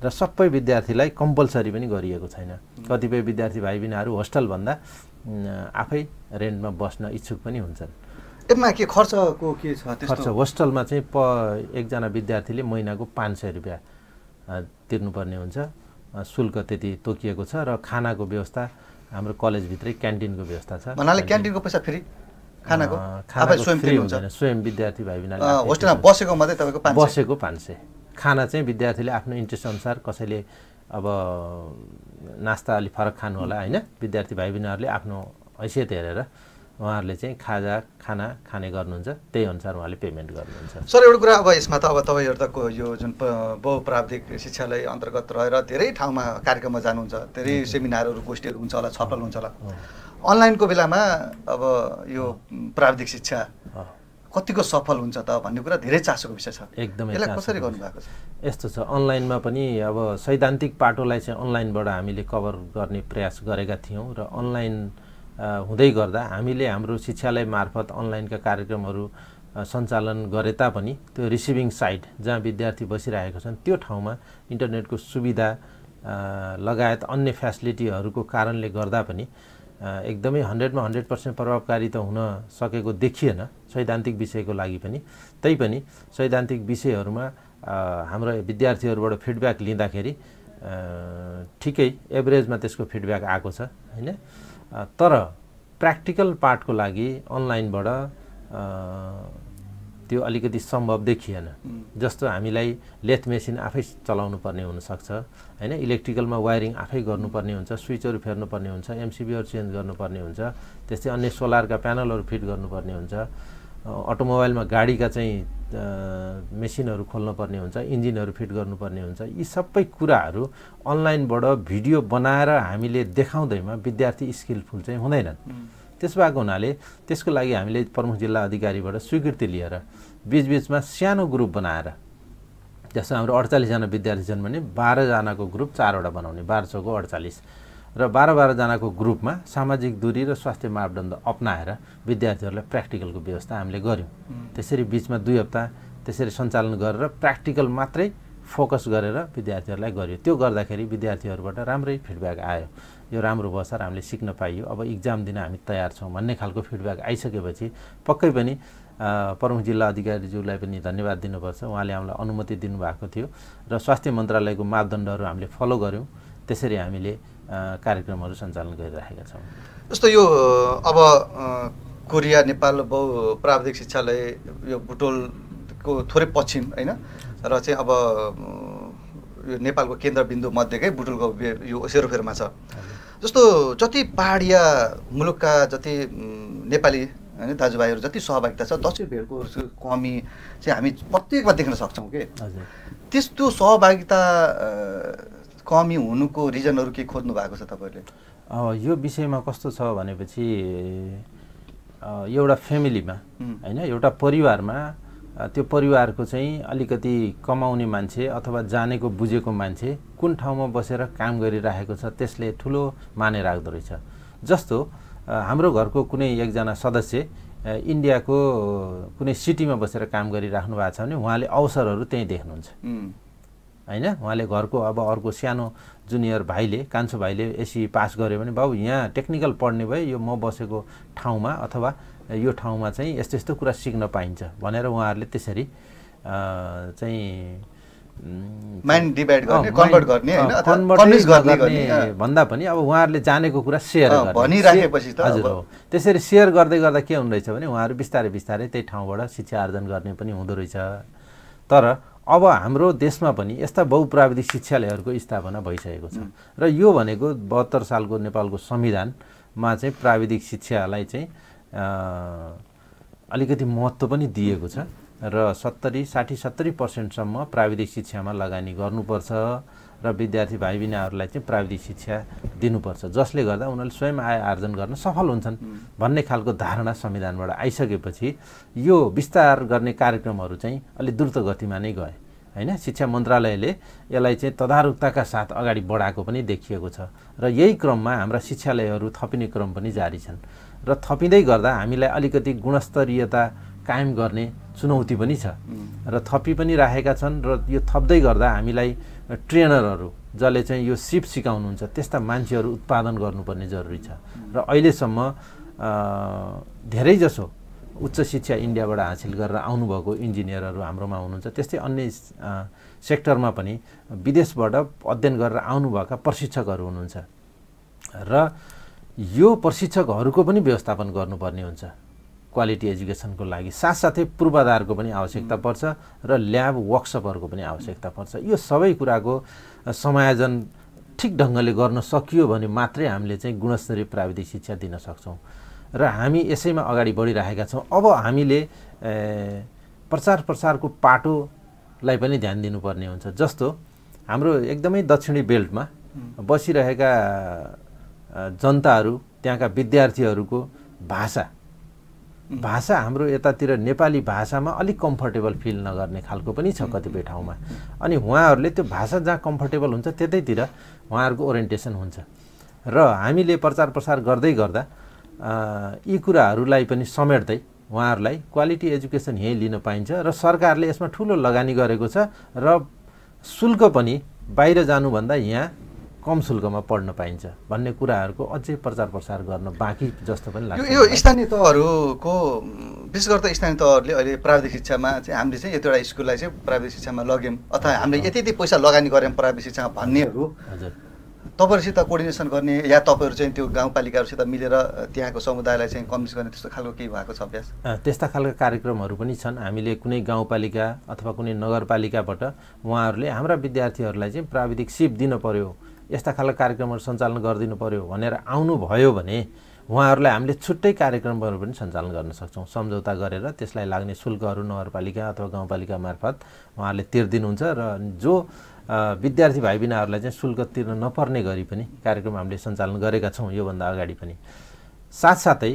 [SPEAKER 2] र सबै विद्यार्थीलाई कम्पलसरी पनि गरिएको छैन। कतिपय विद्यार्थी भाइ बहिनीहरू होस्टलभन्दा आफै रेन्टमा बस्न इच्छुक पनि हुन्छन्।
[SPEAKER 1] यसमा के खर्चको के छ
[SPEAKER 2] खर्च होस्टलमा चाहिँ प एकजना विद्यार्थीले महिनाको पाँच सय रुपियाँ तिर्नुपर्ने हुन्छ। शुल्क त्यति तोकिएको छ र खानाको व्यवस्था हाम्रो कलेजभित्रै क्यान्टिनको व्यवस्था छ।
[SPEAKER 1] भन्नाले क्यान्टिनको पैसा फ्री खानाको? स्वयं
[SPEAKER 2] स्वयं विद्यार्थी भाइ
[SPEAKER 1] होस्टेलमा। बसेको मात्रै तपाईँको पाँच सय।
[SPEAKER 2] बसेको पाँच सय। खाना चाहिँ विद्यार्थीले आफ्नो इन्ट्रेस्ट अनुसार कसैले अब नास्ता अलिक फरक खानु होला होइन? विद्यार्थी भाइ बहिनीहरूले आफ्नो हैसियत हेरेर उहाँहरूले चाहिँ खाजा खाना खाने गर्नुहुन्छ। त्यही अनुसार उहाँले पेमेन्ट गर्नुहुन्छ।
[SPEAKER 1] सर एउटा कुरा अब यसमा त अब तपाईँहरू त को- यो जुन बहुप्राविधिक शिक्षालय अन्तर्गत रहेर धेरै ठाउँमा कार्यक्रममा जानुहुन्छ धेरै सेमिनारहरू गोष्ठीहरू हुन्छ होला छलफल हुन्छ होला। अनलाइनको बेलामा अब यो प्राविधिक शिक्षा कतिको सफल हुन्छ त भन्ने कुरा धेरै चासोको विषय छ।
[SPEAKER 2] एकदमै
[SPEAKER 1] कसरी। गर्नुभएको छ?
[SPEAKER 2] यस्तो छ अनलाइनमा पनि अब सैद्धान्तिक पाटोलाई चाहिँ अनलाइनबाट हामीले कभर गर्ने प्रयास गरेका थियौँ र अनलाइन हुँदै गर्दा हामीले हाम्रो शिक्षालय मार्फत अनलाइनका कार्यक्रमहरू सञ्चालन गरे तापनि त्यो रिसिभिङ साइट जहाँ विद्यार्थी बसिरहेका छन् त्यो ठाउँमा इन्टरनेटको सुविधा लगायत अन्य फेसिलिटीहरूको कारणले गर्दा पनि एकदमै हन्ड्रेडमा हन्ड्रेड पर्सेन्ट प्रभावकारी त हुन सकेको देखिएन सैद्धान्तिक विषयको लागि पनि। तैपनि सैद्धान्तिक विषयहरूमा हाम्रो विद्यार्थीहरूबाट फिडब्याक लिँदाखेरि ठिकै एभरेजमा त्यसको फिडब्याक आएको छ होइन? तर प्र्याक्टिकल पार्टको लागि अनलाइनबाट त्यो अलिकति सम्भव देखिएन। जस्तो हामीलाई लेथ मेसिन आफै चलाउनु पर्ने हुनसक्छ होइन? इलेक्ट्रिकलमा वायरिङ आफै गर्नुपर्ने हुन्छ स्विचहरू फेर्नुपर्ने हुन्छ एमसिबीहरू चेन्ज गर्नुपर्ने हुन्छ त्यस्तै अन्य सोलरका प्यानलहरू फिट गर्नुपर्ने हुन्छ। अटोमोबाइलमा गाडीका चाहिँ मेसिनहरू खोल्नुपर्ने हुन्छ इन्जिनहरू फिट गर्नुपर्ने हुन्छ यी सबै कुराहरू अनलाइनबाट भिडियो बनाएर हामीले देखाउँदैमा विद्यार्थी स्किलफुल चाहिँ हुँदैनन्। त्यस भएको हुनाले त्यसको लागि हामीले प्रमुख जिल्ला अधिकारीबाट स्वीकृति लिएर बिचबिचमा सानो ग्रुप बनाएर जस्तो हाम्रो अडचालिसजना विद्यार्थी छन् भने बाह्रजनाको ग्रुप चारवटा बनाउने बाह्र चौको अडचालिस। र बाह्र बाह्रजनाको ग्रुपमा सामाजिक दूरी र स्वास्थ्य मापदण्ड अप्नाएर विद्यार्थीहरूलाई प्र्याक्टिकलको व्यवस्था हामीले गऱ्यौँ। त्यसरी बिचमा दुई हप्ता त्यसरी सञ्चालन गरेर प्र्याक्टिकल मात्रै फोकस गरेर विद्यार्थीहरूलाई गरियो त्यो गर्दाखेरि विद्यार्थीहरूबाट राम्रै फिडब्याक आयो। यो राम्रो भयो सर हामीले सिक्न पाइयो। अब इक्जाम दिन हामी तयार छौँ भन्ने खालको फिडब्याक आइसकेपछि पक्कै पनि प्रमुख जिल्ला अधिकारीज्यूलाई पनि धन्यवाद दिनुपर्छ। उहाँले हामीलाई अनुमति दिनुभएको थियो र स्वास्थ्य मन्त्रालयको मापदण्डहरू हामीले फलो गऱ्यौँ। त्यसरी हामीले कार्यक्रमहरू सञ्चालन गरिरहेका छौँ।
[SPEAKER 1] जस्तो यो अब कोरिया नेपाल बहु प्राविधिक शिक्षालय यो बुटोलको थोरै पश्चिम होइन? र चाहिँ अब यो नेपालको केन्द्रबिन्दु मध्येकै बुटुलको यो सेरोफेरोमा छ। जस्तो जति पहाडिया मुलुकका जति नेपाली होइन दाजुभाइहरू जति सहभागिता छ दसैँ भेडको कमी चाहिँ हामी प्रत्येकमा देख्न सक्छौँ कि? त्यस्तो सहभागिता कमी हुनुको रिजनहरू के खोज्नु भएको छ तपाईँहरूले?
[SPEAKER 2] अब यो विषयमा कस्तो छ भनेपछि एउटा फ्यामिलीमा
[SPEAKER 1] हुँ।
[SPEAKER 2] होइन एउटा परिवारमा त्यो परिवारको चाहिँ अलिकति कमाउने मान्छे अथवा जानेको बुझेको मान्छे कुन ठाउँमा बसेर काम गरिराखेको छ त्यसले ठुलो माने राख्दो रहेछ। जस्तो हाम्रो घरको कुनै एकजना सदस्य इन्डियाको कुनै सिटीमा बसेर काम गरिराख्नु भएको छ भने उहाँले अवसरहरू त्यहीँ देख्नुहुन्छ। होइन? उहाँले घरको अब अर्को सानो जुनियर भाइले कान्छो भाइले एसी पास गर्यो भने बाबु यहाँ टेक्निकल पढ्ने भए यो म बसेको ठाउँमा अथवा यो ठाउँमा चाहिँ यस्तो यस्तो कुरा सिक्न पाइन्छ। भनेर उहाँहरूले त्यसरी चाहिँ
[SPEAKER 1] माइन्ड डिभाइड गर्ने कन्भर्ट गर्ने कन्भिन्स।
[SPEAKER 2] भन्दा पनि अब उहाँहरूले जानेको कुरा सेयर
[SPEAKER 1] भनिराखेपछि त
[SPEAKER 2] हजुर हो। त्यसरी सेयर गर्दै गर्दा के हुँदो रहेछ भने उहाँहरू बिस्तारै बिस्तारै त्यही ठाउँबाट शिक्षा आर्जन गर्ने पनि हुँदो रहेछ। तर अब हाम्रो देशमा पनि यस्ता बहुप्राविधिक शिक्षालयहरूको स्थापना भइसकेको छ। र यो भनेको बहत्तर सालको नेपालको संविधानमा चाहिँ प्राविधिक शिक्षालाई चाहिँ अलिकति महत्त्व पनि दिएको छ। र सत्तरी साठी सत्तरी पर्सेन्टसम्म प्राविधिक शिक्षामा लगानी गर्नुपर्छ र विद्यार्थी भाइ बहिनीहरूलाई चाहिँ प्राविधिक शिक्षा दिनुपर्छ। जसले गर्दा उनीहरूले स्वयं आय आर्जन गर्न सफल हुन्छन् भन्ने खालको धारणा संविधानबाट आइसकेपछि यो विस्तार गर्ने कार्यक्रमहरू चाहिँ अलिक द्रुत गतिमा नै गए। होइन? शिक्षा मन्त्रालयले यसलाई चाहिँ तदारुकताका साथ अगाडि बढाएको पनि देखिएको छ र यही क्रममा हाम्रा शिक्षालयहरू थपिने क्रम पनि जारी छन्। र थपिँदै गर्दा हामीलाई अलिकति गुणस्तरीयता कायम गर्ने चुनौती पनि छ। र थपी पनि राखेका छन् र यो थप्दै गर्दा हामीलाई ट्रेनरहरू जसले चाहिँ यो सिप सिकाउनुहुन्छ त्यस्ता मान्छेहरू उत्पादन गर्नुपर्ने जरुरी छ। र अहिलेसम्म धेरैजसो उच्च शिक्षा इन्डियाबाट हासिल गरेर आउनुभएको इन्जिनियरहरू हाम्रोमा हुनुहुन्छ। त्यस्तै अन्य सेक्टरमा पनि विदेशबाट अध्ययन गरेर आउनुभएका प्रशिक्षकहरू हुनुहुन्छ। र यो प्रशिक्षकहरूको पनि व्यवस्थापन गर्नुपर्ने हुन्छ। क्वालिटी एजुकेसनको लागि। साथसाथै पूर्वाधारको पनि आवश्यकता पर्छ र ल्याब वर्कसपहरूको पनि आवश्यकता पर्छ। यो सबै कुराको समायोजन ठिक ढङ्गले गर्न सकियो भने मात्रै हामीले चाहिँ गुणस्तरीय प्राविधिक शिक्षा दिन सक्छौँ। र हामी यसैमा अगाडि बढिरहेका छौँ। अब हामीले प्रचार प्रसारको पाटोलाई पनि ध्यान दिनुपर्ने हुन्छ। जस्तो हाम्रो एकदमै दक्षिणी बेल्टमा बसिरहेका जनताहरू त्यहाँका विद्यार्थीहरूको भाषा भाषा हाम्रो यतातिर नेपाली भाषामा अलिक कम्फर्टेबल फिल नगर्ने खालको पनि छ कतिपय ठाउँमा। अनि उहाँहरूले त्यो भाषा जहाँ कम्फर्टेबल हुन्छ त्यतैतिर उहाँहरूको ओरिएन्टेसन हुन्छ। र हामीले प्रचार प्रसार गर्दै गर्दा यी कुराहरूलाई पनि समेट्दै उहाँहरूलाई क्वालिटी एजुकेसन यहीँ लिन पाइन्छ र सरकारले यसमा ठुलो लगानी गरेको छ र शुल्क पनि बाहिर जानुभन्दा यहाँ कम शुल्कमा पढ्न पाइन्छ भन्ने कुराहरूको अझै प्रचार प्रसार गर्न बाँकी जस्तो पनि लाग्छ।
[SPEAKER 1] यो स्थानीय तहहरूको विशेष गरेर त स्थानीय तहहरूले अहिले प्राविधिक शिक्षामा चाहिँ हामीले चाहिँ यतिवटा स्कुललाई चाहिँ प्राविधिक शिक्षामा लग्यौँ। अथवा हामीले यति यति पैसा लगानी गऱ्यौँ प्राविधिक शिक्षामा भन्नेहरू।
[SPEAKER 2] हजुर।
[SPEAKER 1] तपाईँहरूसित कोर्डिनेसन गर्ने या तपाईँहरू चाहिँ त्यो गाउँपालिकाहरूसित मिलेर त्यहाँको समुदायलाई चाहिँ कन्भिन्स गर्ने त्यस्तो खालको केही भएको छ अभ्यास?
[SPEAKER 2] त्यस्ता खालका कार्यक्रमहरू पनि छन्। हामीले कुनै गाउँपालिका अथवा कुनै नगरपालिकाबाट उहाँहरूले हाम्रा विद्यार्थीहरूलाई चाहिँ प्राविधिक सिप दिन पर्यो। यस्ता खालका कार्यक्रमहरू सञ्चालन गरिदिनु पर्यो भनेर आउनुभयो भने उहाँहरूलाई हामीले छुट्टै कार्यक्रमहरू पनि सञ्चालन गर्न सक्छौँ। सम्झौता गरेर त्यसलाई लाग्ने शुल्कहरू नगरपालिका अथवा गाउँपालिका मार्फत उहाँहरूले तिर्दिनुहुन्छ र जो विद्यार्थी भाइ बहिनीहरूलाई चाहिँ शुल्क तिर्न नपर्ने गरी पनि कार्यक्रम हामीले सञ्चालन गरेका छौँ योभन्दा अगाडि पनि। साथसाथै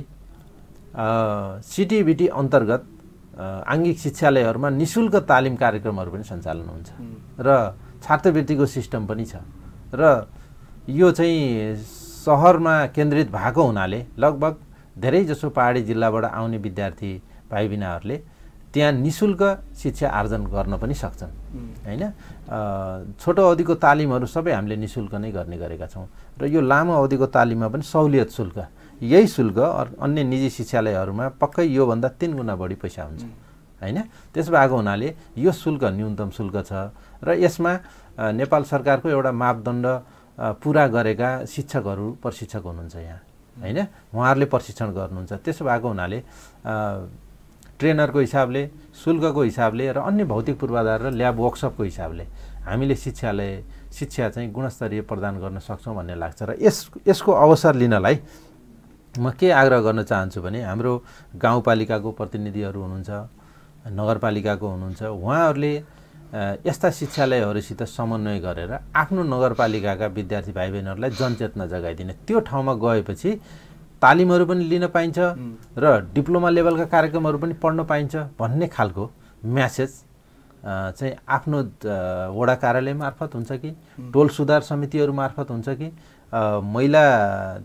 [SPEAKER 2] सिटिबिटी अन्तर्गत आङ्गिक शिक्षालयहरूमा निशुल्क तालिम कार्यक्रमहरू पनि सञ्चालन हुन्छ। र छात्रवृत्तिको सिस्टम पनि छ। र यो चाहिँ सहरमा केन्द्रित भएको हुनाले लगभग धेरैजसो पहाडी जिल्लाबाट आउने विद्यार्थी भाइ बहिनीहरूले त्यहाँ निशुल्क शिक्षा आर्जन गर्न पनि सक्छन्। होइन? छोटो अवधिको तालिमहरू सबै हामीले निशुल्क नै गर्ने गरेका छौँ र यो लामो अवधिको तालिममा पनि सहुलियत शुल्क यही शुल्क अन्य निजी शिक्षालयहरूमा पक्कै योभन्दा तिन गुणा बढी पैसा हुन्छ। होइन? त्यस भएको हुनाले यो शुल्क न्यूनतम शुल्क छ र यसमा नेपाल सरकारको एउटा मापदण्ड पुरा गरेका शिक्षकहरू प्रशिक्षक हुनुहुन्छ यहाँ होइन? उहाँहरूले प्रशिक्षण गर्नुहुन्छ। त्यसो भएको हुनाले ट्रेनरको हिसाबले शुल्कको हिसाबले र अन्य भौतिक पूर्वाधार र ल्याब वर्कसपको हिसाबले हामीले शिक्षाले शिक्षा चाहिँ गुणस्तरीय प्रदान गर्न सक्छौँ भन्ने लाग्छ। र यस यसको अवसर लिनलाई म के आग्रह गर्न चाहन्छु भने हाम्रो गाउँपालिकाको प्रतिनिधिहरू हुनुहुन्छ नगरपालिकाको हुनुहुन्छ उहाँहरूले यस्ता शिक्षालयहरूसित समन्वय गरेर आफ्नो नगरपालिकाका विद्यार्थी भाइ बहिनीहरूलाई जनचेतना जगाइदिने त्यो ठाउँमा गएपछि तालिमहरू पनि लिन पाइन्छ र डिप्लोमा लेभलका कार्यक्रमहरू पनि पढ्न पाइन्छ भन्ने खालको म्यासेज चाहिँ आफ्नो वडा कार्यालय मार्फत हुन्छ कि टोल सुधार समितिहरू मार्फत हुन्छ कि महिला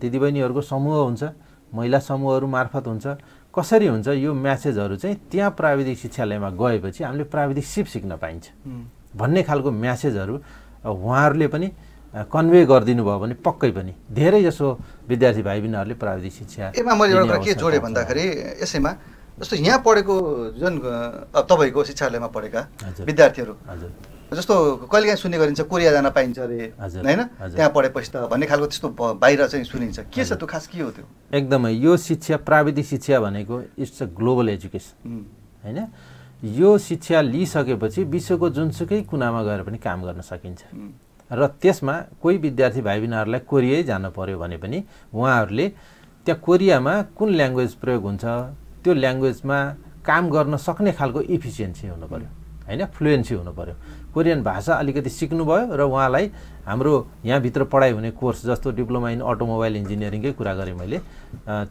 [SPEAKER 2] दिदीबहिनीहरूको समूह हुन्छ महिला समूहहरू मार्फत हुन्छ कसरी हुन्छ यो म्यासेजहरू चाहिँ त्यहाँ प्राविधिक शिक्षालयमा गएपछि हामीले प्राविधिक सिप सिक्न पाइन्छ। भन्ने खालको म्यासेजहरू उहाँहरूले पनि कन्भे गरिदिनु भयो भने पक्कै पनि धेरै जसो विद्यार्थी भाइ बहिनीहरूले प्राविधिक शिक्षा
[SPEAKER 1] यसमा मैले एउटा के जोडेँ भन्दाखेरि यसैमा जस्तो यहाँ पढेको जुन तपाईँको शिक्षालयमा पढेका विद्यार्थीहरू जस्तो कहिलेकाहीँ सुन्ने गरिन्छ कोरिया जान पाइन्छ अरे। होइन? त्यहाँ पढेपछि त भन्ने खालको त्यस्तो बाहिर चाहिँ सुनिन्छ। के छ त्यो? खास के हो त्यो?
[SPEAKER 2] एकदमै यो शिक्षा प्राविधिक शिक्षा भनेको इट्स अ ग्लोबल एजुकेसन। होइन? यो शिक्षा लिइसकेपछि विश्वको जुनसुकै कुनामा गएर पनि काम गर्न सकिन्छ। र त्यसमा कोही विद्यार्थी भाइ बहिनीहरूलाई कोरियै जानु पर्यो भने पनि उहाँहरूले त्यहाँ कोरियामा कुन ल्याङ्ग्वेज प्रयोग हुन्छ त्यो ल्याङ्ग्वेजमा काम गर्न सक्ने खालको इफिसियन्सी हुनु पऱ्यो होइन? फ्लुएन्सी हुनु पऱ्यो कोरियन भाषा अलिकति सिक्नुभयो र उहाँलाई हाम्रो यहाँभित्र पढाइ हुने कोर्स जस्तो डिप्लोमा इन अटोमोबाइल इन्जिनियरिङकै कुरा गरेँ मैले।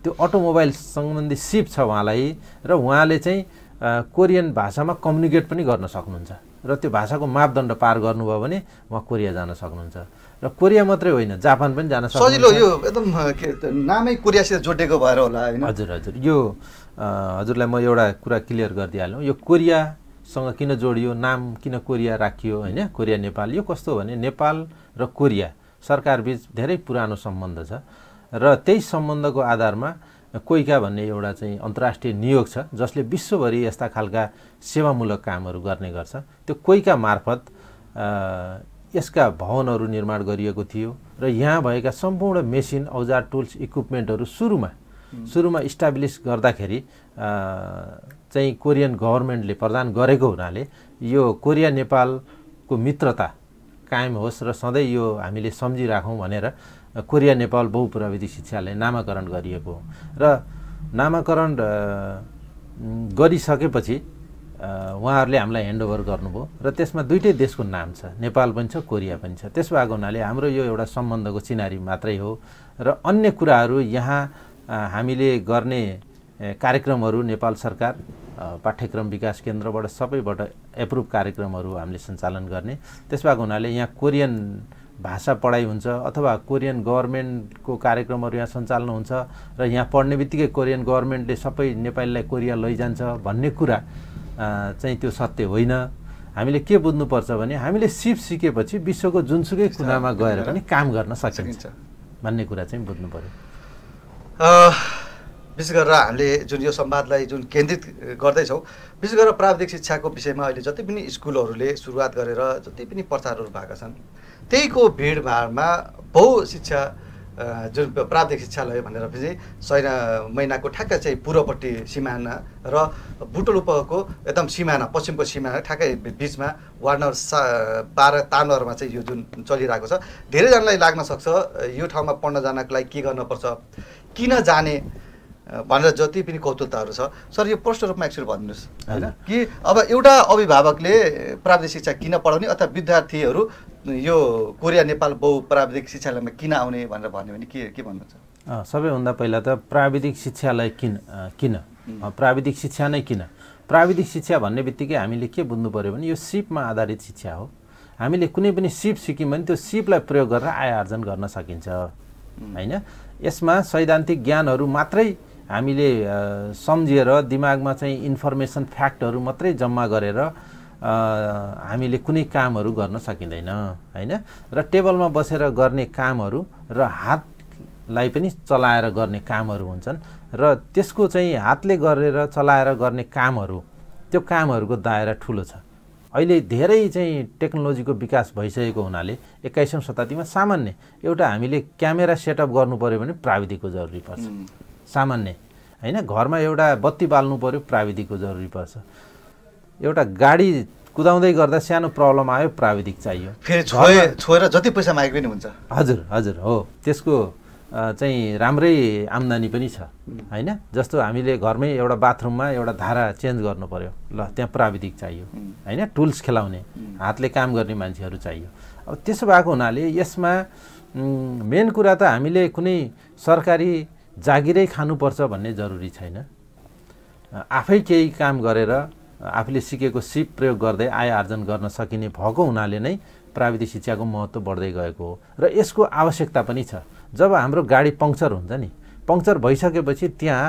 [SPEAKER 2] त्यो अटोमोबाइल सम्बन्धी सिप छ उहाँलाई र उहाँले चाहिँ कोरियन भाषामा कम्युनिकेट पनि गर्न सक्नुहुन्छ। र त्यो भाषाको मापदण्ड पार गर्नुभयो भने उहाँ कोरिया जान सक्नुहुन्छ। र कोरिया मात्रै होइन जापान पनि जान सक्छ
[SPEAKER 1] सजिलो यो एकदम नामै कोरियासित जोडिएको भएर होला होइन?
[SPEAKER 2] हजुर हजुर। यो हजुरलाई म एउटा कुरा क्लियर गरिदिइहालौँ। यो कोरियासँग किन जोडियो नाम किन कोरिया राखियो होइन? कोरिया नेपाल। यो कस्तो भने नेपाल र कोरिया सरकारबिच धेरै पुरानो सम्बन्ध छ र त्यही सम्बन्धको आधारमा कोइका भन्ने एउटा चाहिँ अन्तर्राष्ट्रिय नियोग छ जसले विश्वभरि यस्ता खालका सेवामूलक कामहरू गर्ने गर्छ। त्यो कोइका मार्फत यसका भवनहरू निर्माण गरिएको थियो र यहाँ भएका सम्पूर्ण मेसिन औजार टुल्स इक्विपमेन्टहरू सुरुमा सुरुमा इस्टाब्लिस गर्दाखेरि चाहिँ कोरियन गभर्मेन्टले प्रदान गरेको हुनाले यो कोरिया नेपालको मित्रता कायम होस् र सधैँ यो हामीले सम्झिराखौँ भनेर कोरिया नेपाल बहुप्रविधि शिक्षालाई नामाकरण गरिएको र नामाकरण गरिसकेपछि उहाँहरूले हामीलाई ह्यान्डओभर गर्नुभयो र त्यसमा दुइटै देशको नाम छ। नेपाल पनि छ कोरिया पनि छ। त्यस भएको हुनाले हाम्रो यो एउटा सम्बन्धको चिनारी मात्रै हो र अन्य कुराहरू यहाँ हामीले गर्ने कार्यक्रमहरू नेपाल सरकार पाठ्यक्रम विकास केन्द्रबाट सबैबाट एप्रुभ कार्यक्रमहरू हामीले सञ्चालन गर्ने। त्यस भएको हुनाले यहाँ कोरियन भाषा पढाइ हुन्छ अथवा कोरियन गभर्मेन्टको कार्यक्रमहरू यहाँ सञ्चालन हुन्छ र यहाँ पढ्ने बित्तिकै कोरियन गभर्मेन्टले सबै नेपालीलाई कोरिया लैजान्छ भन्ने कुरा चाहिँ त्यो सत्य होइन। हामीले के बुझ्नुपर्छ भने हामीले सिप सिकेपछि विश्वको जुनसुकै कुनामा गएर पनि काम गर्न सकिन्छ भन्ने कुरा चाहिँ बुझ्नु पऱ्यो
[SPEAKER 1] विशेष गरेर हामीले जुन यो संवादलाई जुन केन्द्रित गर्दैछौँ विशेष गरेर प्राविधिक शिक्षाको विषयमा अहिले जति पनि स्कुलहरूले सुरुवात गरेर जति पनि प्रचारहरू भएका छन् त्यहीको भिडभाडमा बहु शिक्षा जुन प्राविधिक शिक्षालय भनेर चाहिँ सैना महिनाको ठ्याक्कै चाहिँ पूर्वपट्टि सिमाना र बुटोलुपको एकदम सिमाना पश्चिमको सिमाना ठ्याक्कै बिचमा वार्ड नम्बर सा बाह्र तानवरमा चाहिँ यो जुन चलिरहेको छ धेरैजनालाई लाग्न सक्छ यो ठाउँमा पढ्न जानको लागि के गर्नुपर्छ किन जाने भनेर जति पनि कौतुकताहरू छ सर यो प्रष्ट रूपमा एकचोटि भनिदिनुहोस् होइन? कि अब एउटा अभिभावकले प्राविधिक शिक्षा किन पढाउने अथवा विद्यार्थीहरू यो कोरिया नेपाल बहु प्राविधिक शिक्षालयमा किन आउने भनेर भन्यो भने के के भन्नुहुन्छ?
[SPEAKER 2] सबैभन्दा पहिला त प्राविधिक शिक्षालय किन किन? प्राविधिक शिक्षा नै किन? प्राविधिक शिक्षा भन्ने बित्तिकै हामीले के बुझ्नु पऱ्यो भने यो सिपमा आधारित शिक्षा हो। हामीले कुनै पनि सिप सिक्यौँ भने त्यो सिपलाई प्रयोग गरेर आय आर्जन गर्न सकिन्छ। होइन? यसमा सैद्धान्तिक ज्ञानहरू मात्रै हामीले सम्झिएर दिमागमा चाहिँ इन्फर्मेसन फ्याक्टहरू मात्रै जम्मा गरेर हामीले कुनै कामहरू गर्न सकिँदैन होइन? र टेबलमा बसेर गर्ने कामहरू र हातलाई पनि चलाएर गर्ने कामहरू हुन्छन् र त्यसको चाहिँ हातले गरेर चलाएर गर्ने कामहरू त्यो कामहरूको दायरा ठुलो छ। अहिले धेरै चाहिँ टेक्नोलोजीको विकास भइसकेको हुनाले एक्काइसौँ शताब्दीमा सामान्य एउटा हामीले क्यामेरा सेटअप गर्नु पऱ्यो भने प्राविधिकको जरुरी पर्छ। सामान्य। होइन घरमा एउटा बत्ती बाल्नु पऱ्यो प्राविधिकको जरुरी पर्छ। एउटा गाडीको कुदाउँदै गर्दा सानो प्रब्लम आयो प्राविधिक चाहियो।
[SPEAKER 1] फेरि छोए छोएर जति पैसा मागे पनि हुन्छ।
[SPEAKER 2] हजुर हजुर हो। त्यसको चाहिँ राम्रै आम्दानी पनि छ। होइन जस्तो हामीले घरमै एउटा बाथरुममा एउटा धारा चेन्ज गर्नु पर्यो ल त्यहाँ प्राविधिक चाहियो। होइन टुल्स खेलाउने हातले काम गर्ने मान्छेहरू चाहियो। अब त्यसो भएको हुनाले यसमा मेन कुरा त हामीले कुनै सरकारी जागिरै खानुपर्छ भन्ने जरुरी छैन। आफै केही काम गरेर आफूले सिकेको सिप प्रयोग गर्दै आय आर्जन गर्न सकिने भएको हुनाले नै प्राविधिक शिक्षाको महत्त्व बढ्दै गएको हो। र यसको आवश्यकता पनि छ। जब हाम्रो गाडी पङ्क्चर हुन्छ नि पङ्क्चर भइसकेपछि त्यहाँ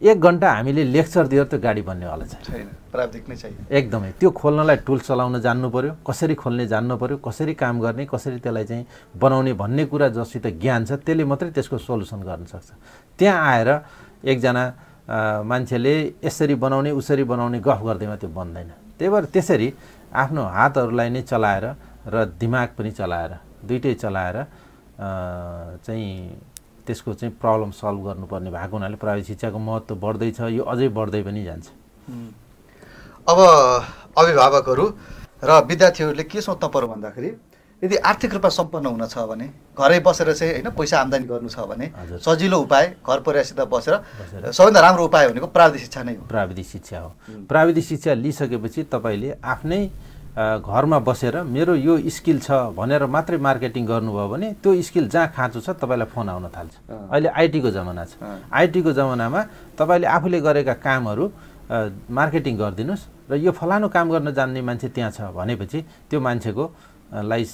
[SPEAKER 2] एक घन्टा हामीले लेक्चर दिएर त्यो गाडी बन्नेवाला छ।
[SPEAKER 1] छैन प्राविधिक नै चाहियो
[SPEAKER 2] एकदमै। त्यो खोल्नलाई टुल्स चलाउन जान्नु पर्यो कसरी खोल्ने जान्नु पर्यो कसरी काम गर्ने कसरी त्यसलाई चाहिँ बनाउने भन्ने कुरा जसित ज्ञान छ त्यसले मात्रै त्यसको सोल्युसन गर्न सक्छ। त्यहाँ आएर एकजना मान्छेले यसरी बनाउने उसरी बनाउने गफ गर्दैमा त्यो बन्दैन। त्यही भएर त्यसरी आफ्नो हातहरूलाई नै चलाएर र दिमाग पनि चलाएर दुइटै चलाएर चाहिँ त्यसको चाहिँ प्रब्लम सल्भ गर्नुपर्ने भएको हुनाले प्राविधिक शिक्षाको महत्त्व बढ्दैछ यो अझै बढ्दै पनि जान्छ।
[SPEAKER 1] अब अभिभावकहरू र विद्यार्थीहरूले के सोच्नु पर्यो भन्दाखेरि यदि आर्थिक रूपमा सम्पन्न हुन छ भने घरै बसेर चाहिँ होइन पैसा आम्दानी गर्नु छ भने। सजिलो उपाय घर परिवारसित बसेर। सबैभन्दा राम्रो उपाय भनेको प्राविधिक शिक्षा नै हो
[SPEAKER 2] प्राविधिक शिक्षा हो प्राविधिक शिक्षा लिइसकेपछि तपाईँले आफ्नै घरमा बसेर मेरो यो स्किल छ भनेर मात्रै मार्केटिङ गर्नुभयो भने त्यो स्किल जहाँ खाँचो छ तपाईँलाई फोन आउन थाल्छ। अहिले आइटीको जमाना छ। आइटीको जमानामा तपाईँले आफूले गरेका कामहरू मार्केटिङ गरिदिनुहोस् र यो फलानु काम गर्न जान्ने मान्छे त्यहाँ छ भनेपछि त्यो मान्छेको लाई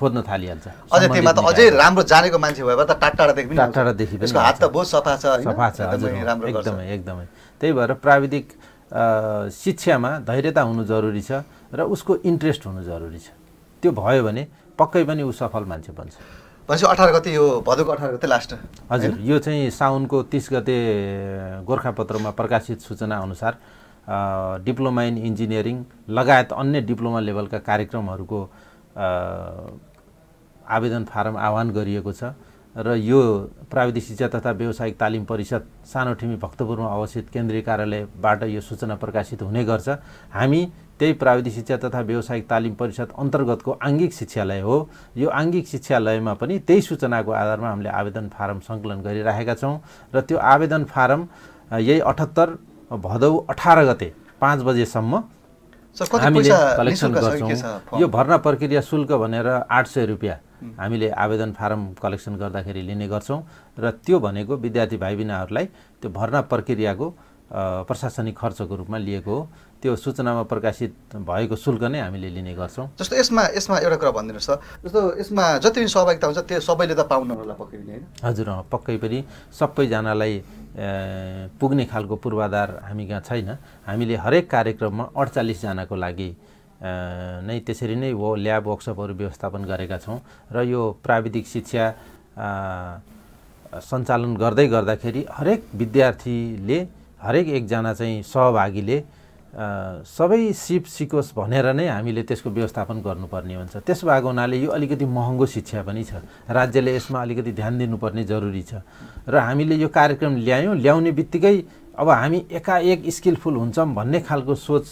[SPEAKER 2] खोज्न थालिहाल्छ।
[SPEAKER 1] अझै त्योमा त अझै। राम्रो जानेको मान्छे भने त टाढा टाढादेखि यसको हात त। बहुत सफा छ?
[SPEAKER 2] सफा छ
[SPEAKER 1] एकदमै
[SPEAKER 2] एकदमै त्यही भएर प्राविधिक शिक्षामा धैर्यता हुनु जरुरी छ र उसको इन्ट्रेस्ट हुनु जरुरी छ। त्यो भयो भने पक्कै पनि ऊ सफल मान्छे बन्छ।
[SPEAKER 1] भनेपछि अठार गते यो भदौको अठार गते लास्ट।
[SPEAKER 2] हजुर यो चाहिँ साउनको तिस गते गोर्खापत्रमा प्रकाशित सूचना अनुसार डिप्लोमा इन इन्जिनियरिङ लगायत अन्य डिप्लोमा लेभलका कार्यक्रमहरूको आवेदन फारम आह्वान गरिएको छ र यो प्राविधिक शिक्षा तथा व्यावसायिक तालिम परिषद सानोठिमी भक्तपुरमा अवस्थित केन्द्रीय कार्यालयबाट यो सूचना प्रकाशित हुने गर्छ। हामी त्यही प्राविधिक शिक्षा तथा व्यावसायिक तालिम परिषद अन्तर्गतको आङ्गिक शिक्षालय हो। यो आङ्गिक शिक्षालयमा पनि त्यही सूचनाको आधारमा हामीले आवेदन फारम सङ्कलन गरिराखेका छौँ र त्यो आवेदन फारम यही अठहत्तर भदौ अठार गते पाँच बजेसम्म हामीले कलेक्सन गर्छौँ? यो भर्ना प्रक्रिया शुल्क भनेर आठ सय रुपियाँ। हामीले आवेदन फारम कलेक्सन गर्दाखेरि लिने गर्छौँ र त्यो भनेको विद्यार्थी भाइ बहिनीहरूलाई त्यो भर्ना प्रक्रियाको प्रशासनिक खर्चको रूपमा लिएको हो। त्यो सूचनामा प्रकाशित भएको शुल्क नै हामीले लिने गर्छौँ।
[SPEAKER 1] जस्तो यसमा यसमा एउटा कुरा भनिदिनुहोस् त। जस्तो यसमा जति पनि सहभागिता हुन्छ त्यो सबैले त पाउनु होला पक्कै पनि होइन?
[SPEAKER 2] हजुर अँ, पक्कै पनि। सबैजनालाई पुग्ने खालको पूर्वाधार हामी कहाँ छैन। हामीले हरेक कार्यक्रममा अडचालिसजनाको लागि नै त्यसरी नै वो ल्याब वर्कसपहरू व्यवस्थापन गरेका छौँ र यो प्राविधिक शिक्षा सञ्चालन गर्दै गर्दाखेरि हरेक विद्यार्थीले हरेक एकजना चाहिँ सहभागीले सबै सिप सिकोस् भनेर नै हामीले त्यसको व्यवस्थापन गर्नुपर्ने हुन्छ। त्यसो भएको हुनाले यो अलिकति महँगो शिक्षा पनि छ। राज्यले यसमा अलिकति ध्यान दिनुपर्ने जरुरी छ। र हामीले यो कार्यक्रम ल्यायौँ ल्याउने बित्तिकै अब हामी एकाएक स्किलफुल हुन्छौँ भन्ने खालको सोच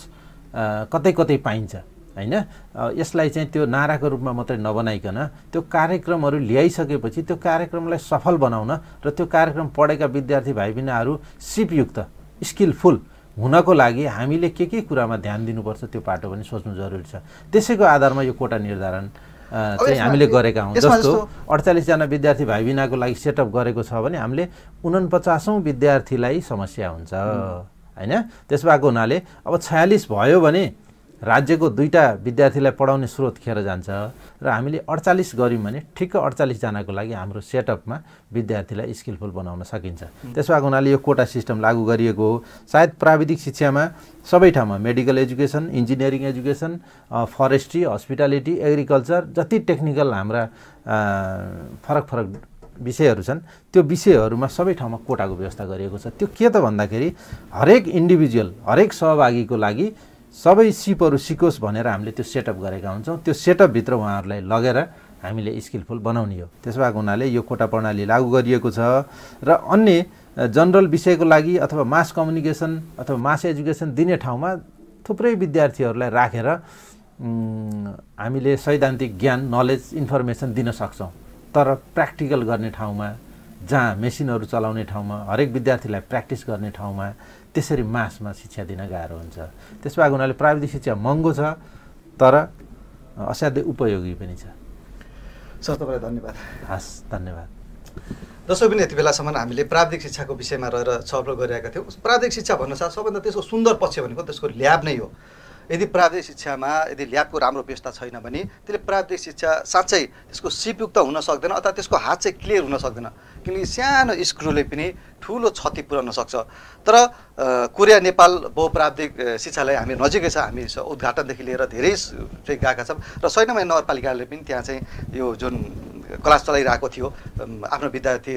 [SPEAKER 2] कतै कतै पाइन्छ होइन? यसलाई चाहिँ त्यो नाराको रूपमा मात्रै नबनाइकन त्यो कार्यक्रमहरू ल्याइसकेपछि त्यो कार्यक्रमलाई सफल बनाउन र त्यो कार्यक्रम पढेका विद्यार्थी भाइ बहिनीहरू सिपयुक्त स्किलफुल हुनको लागि हामीले के के कुरामा ध्यान दिनुपर्छ त्यो पाटो पनि सोच्नु जरुरी छ। त्यसैको आधारमा यो कोटा निर्धारण चाहिँ हामीले गरेका हौँ जस्तो अडचालिसजना विद्यार्थी भाइ बहिनीको लागि सेटअप गरेको छ भने हामीले उनपचासौँ विद्यार्थीलाई समस्या हुन्छ। होइन? त्यस भएको हुनाले अब छयालिस भयो भने राज्यको दुईवटा विद्यार्थीलाई पढाउने स्रोत खेर जान्छ र हामीले अडचालिस गऱ्यौँ भने ठिक्क अडचालिसजनाको लागि हाम्रो सेटअपमा विद्यार्थीलाई स्किलफुल बनाउन सकिन्छ। त्यस भएको हुनाले यो कोटा सिस्टम लागू गरिएको हो। सायद प्राविधिक शिक्षामा सबै ठाउँमा medical education engineering education forestry hospitality agriculture जति टेक्निकल हाम्रा फरक फरक विषयहरू छन् त्यो विषयहरूमा सबै ठाउँमा कोटाको व्यवस्था गरिएको छ। त्यो के त भन्दाखेरि हरेक इन्डिभिजुअल हरेक सहभागीको लागि सबै सिपहरू सिकोस् भनेर हामीले त्यो सेटअप गरेका हुन्छौँ। त्यो सेटअपभित्र उहाँहरूलाई लगेर हामीले स्किलफुल बनाउने हो। त्यसो भएको हुनाले यो कोटा प्रणाली लागू गरिएको छ र अन्य जनरल विषयको लागि अथवा मास कम्युनिकेसन अथवा मास एजुकेसन दिने ठाउँमा थुप्रै विद्यार्थीहरूलाई राखेर हामीले सैद्धान्तिक ज्ञान नलेज इन्फर्मेसन दिन सक्छौँ। तर प्र्याक्टिकल गर्ने ठाउँमा जहाँ मेसिनहरू चलाउने ठाउँमा हरेक विद्यार्थीलाई प्र्याक्टिस गर्ने ठाउँमा त्यसरी मासमा शिक्षा दिन गाह्रो हुन्छ। त्यस भएको हुनाले प्राविधिक शिक्षा महँगो छ तर असाध्यै उपयोगी पनि छ।
[SPEAKER 1] सर तपाईँलाई धन्यवाद।
[SPEAKER 2] हस् धन्यवाद।
[SPEAKER 1] दर्शक पनि यति बेलासम्म हामीले प्राविधिक शिक्षाको विषयमा रहेर छलफल गरिरहेका थियौँ। प्राविधिक शिक्षा भन्नुसाथ सबभन्दा त्यसको सुन्दर पक्ष भनेको त्यसको ल्याब नै हो। यदि प्राविधिक शिक्षामा यदि ल्याबको राम्रो व्यवस्था छैन भने त्यसले प्राविधिक शिक्षा साँच्चै त्यसको सिपयुक्त हुन सक्दैन अथवा त्यसको हात चाहिँ क्लियर हुन सक्दैन। किनकि सानो स्क्रुले पनि ठुलो क्षति पुर्याउन सक्छ। तर कोरिया नेपाल बहुप्राविधिक शिक्षालय हामी नजिकै छ। हामी उद्घाटनदेखि लिएर धेरै चाहिँ गएका छौँ। र सैनमय नगरपालिकाले पनि त्यहाँ चाहिँ यो जुन क्लास चलाइरहेको थियो। आफ्नो विद्यार्थी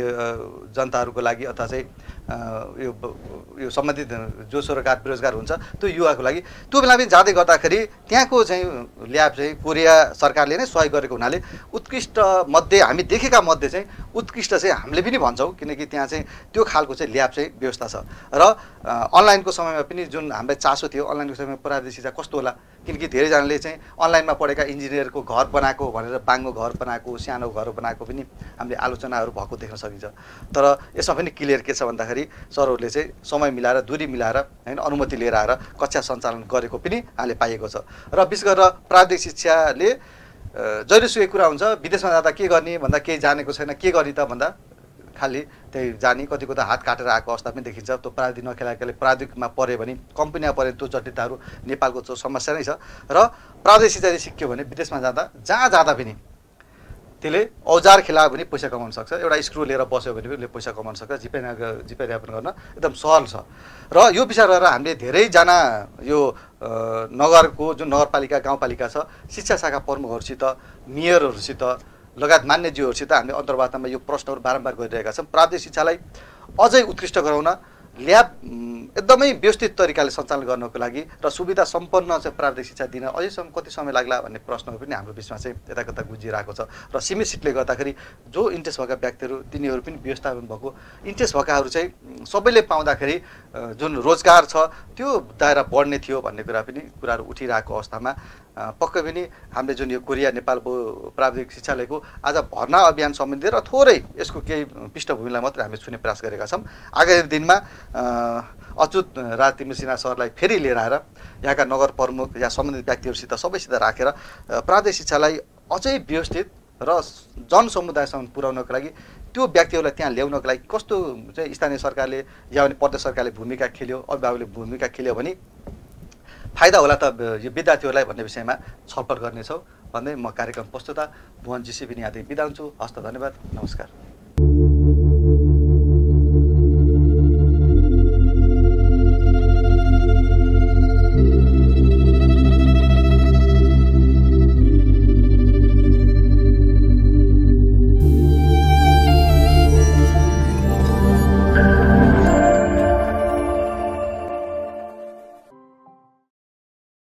[SPEAKER 1] जनताहरूको लागि अथवा चाहिँ यो यो सम्बन्धित जो स्वरोकार बेरोजगार हुन्छ त्यो युवाको लागि। त्यो बेला पनि जाँदै गर्दाखेरि त्यहाँको चाहिँ ल्याब चाहिँ कोरिया सरकारले नै सहयोग गरेको हुनाले उत्कृष्ट मध्ये हामी देखेका मध्ये चाहिँ उत्कृष्ट चाहिँ हामीले पनि भन्छौँ किनकि त्यहाँ चाहिँ त्यो खालको चाहिँ ल्याब चाहिँ व्यवस्था छ। र अनलाइनको समयमा पनि जुन हामीलाई चासो थियो अनलाइनको समयमा प्राविधिक शिक्षा कस्तो होला? किनकि धेरैजनाले चाहिँ अनलाइनमा पढेका इन्जिनियरको घर बनाएको भनेर बाङ्गो घर बनाएको सानो घर बनाएको पनि हामीले आलोचनाहरू भएको देख्न सकिन्छ। तर यसमा पनि क्लियर के छ भन्दाखेरि सरहरूले चाहिँ समय मिलाएर दूरी मिलाएर होइन अनुमति लिएर आएर कक्षा सञ्चालन गरेको पनि हामीले पाइएको छ। र विशेष गरेर प्राविधिक शिक्षाले जहिलेसुकै कुरा हुन्छ विदेशमा जाँदा के गर्ने भन्दा केही जानेको छैन के गर्ने त भन्दा खालि त्यही जाने कतिको त हात काटेर आएको अवस्था पनि देखिन्छ। त्यो प्राविधिक नखेलाएकाले प्राविधिकमा पऱ्यो भने कम्पनीमा पऱ्यो त्यो जटिलताहरू नेपालको समस्या नै छ। र प्राविधिक शिक्षाले सिक्यो भने विदेशमा जाँदा जहाँ जाँदा पनि त्यसले औजार खेलायो भने पैसा कमाउन सक्छ। एउटा स्क्रु लिएर बस्यो भने पनि उसले पैसा कमाउन सक्छ। जिपे जीवनयापन गर्न एकदम सहल छ। र यो विषय रहेर हामीले धेरैजना यो नगरको जुन नगरपालिका गाउँपालिका छ शिक्षा शाखा प्रमुखहरूसित मेयरहरूसित लगायत मान्यज्यूहरूसित हामीले अन्तर्वार्तामा यो प्रश्नहरू बारम्बार गरिरहेका छौँ। प्राविधिक शिक्षालाई अझै उत्कृष्ट गराउन ल्याब एकदमै व्यवस्थित तरिकाले सञ्चालन गर्नको लागि र सुविधा सम्पन्न चाहिँ प्राविधिक शिक्षा दिन अझैसम्म कति समय लाग्ला भन्ने प्रश्नहरू पनि हाम्रो बिचमा चाहिँ यता कता गुजिरहेको छ र सीमित सिटले गर्दाखेरि जो इन्ट्रेस्ट भएका व्यक्तिहरू तिनीहरू पनि व्यवस्थापन भएको इन्ट्रेस्ट भएकाहरू चाहिँ सबैले पाउँदाखेरि जुन रोजगार छ त्यो दायरा बढ्ने थियो भन्ने कुरा पनि कुराहरू उठिरहेको अवस्थामा पक्कै पनि हामीले जुन यो कोरिया नेपाल प्राविधिक शिक्षालयको आज भर्ना अभियान सम्बन्धी र थोरै यसको केही पृष्ठभूमिलाई मात्रै हामीले छुने प्रयास गरेका छौँ। आगामी दिनमा अच्युत राज सिन्हा सरलाई फेरि लिएर आएर यहाँका नगर प्रमुख या सम्बन्धित व्यक्तिहरूसित सबैसित राखेर प्राविधिक शिक्षालाई अझै व्यवस्थित र जनसमुदायसम्म पुर्याउनको लागि त्यो व्यक्तिहरूलाई त्यहाँ ल्याउनको लागि कस्तो चाहिँ स्थानीय सरकारले या भने प्रदेश सरकारले भूमिका खेल्यो अभिभावकले भूमिका खेल्यो भने फाइदा होला त यो विद्यार्थीहरूलाई भन्ने विषयमा छलफल गर्नेछौँ। भन्दै म कार्यक्रम प्रस्तुता भुवन जिसी पनि यहाँदेखि बिदा हुन्छु। हस्त धन्यवाद। नमस्कार।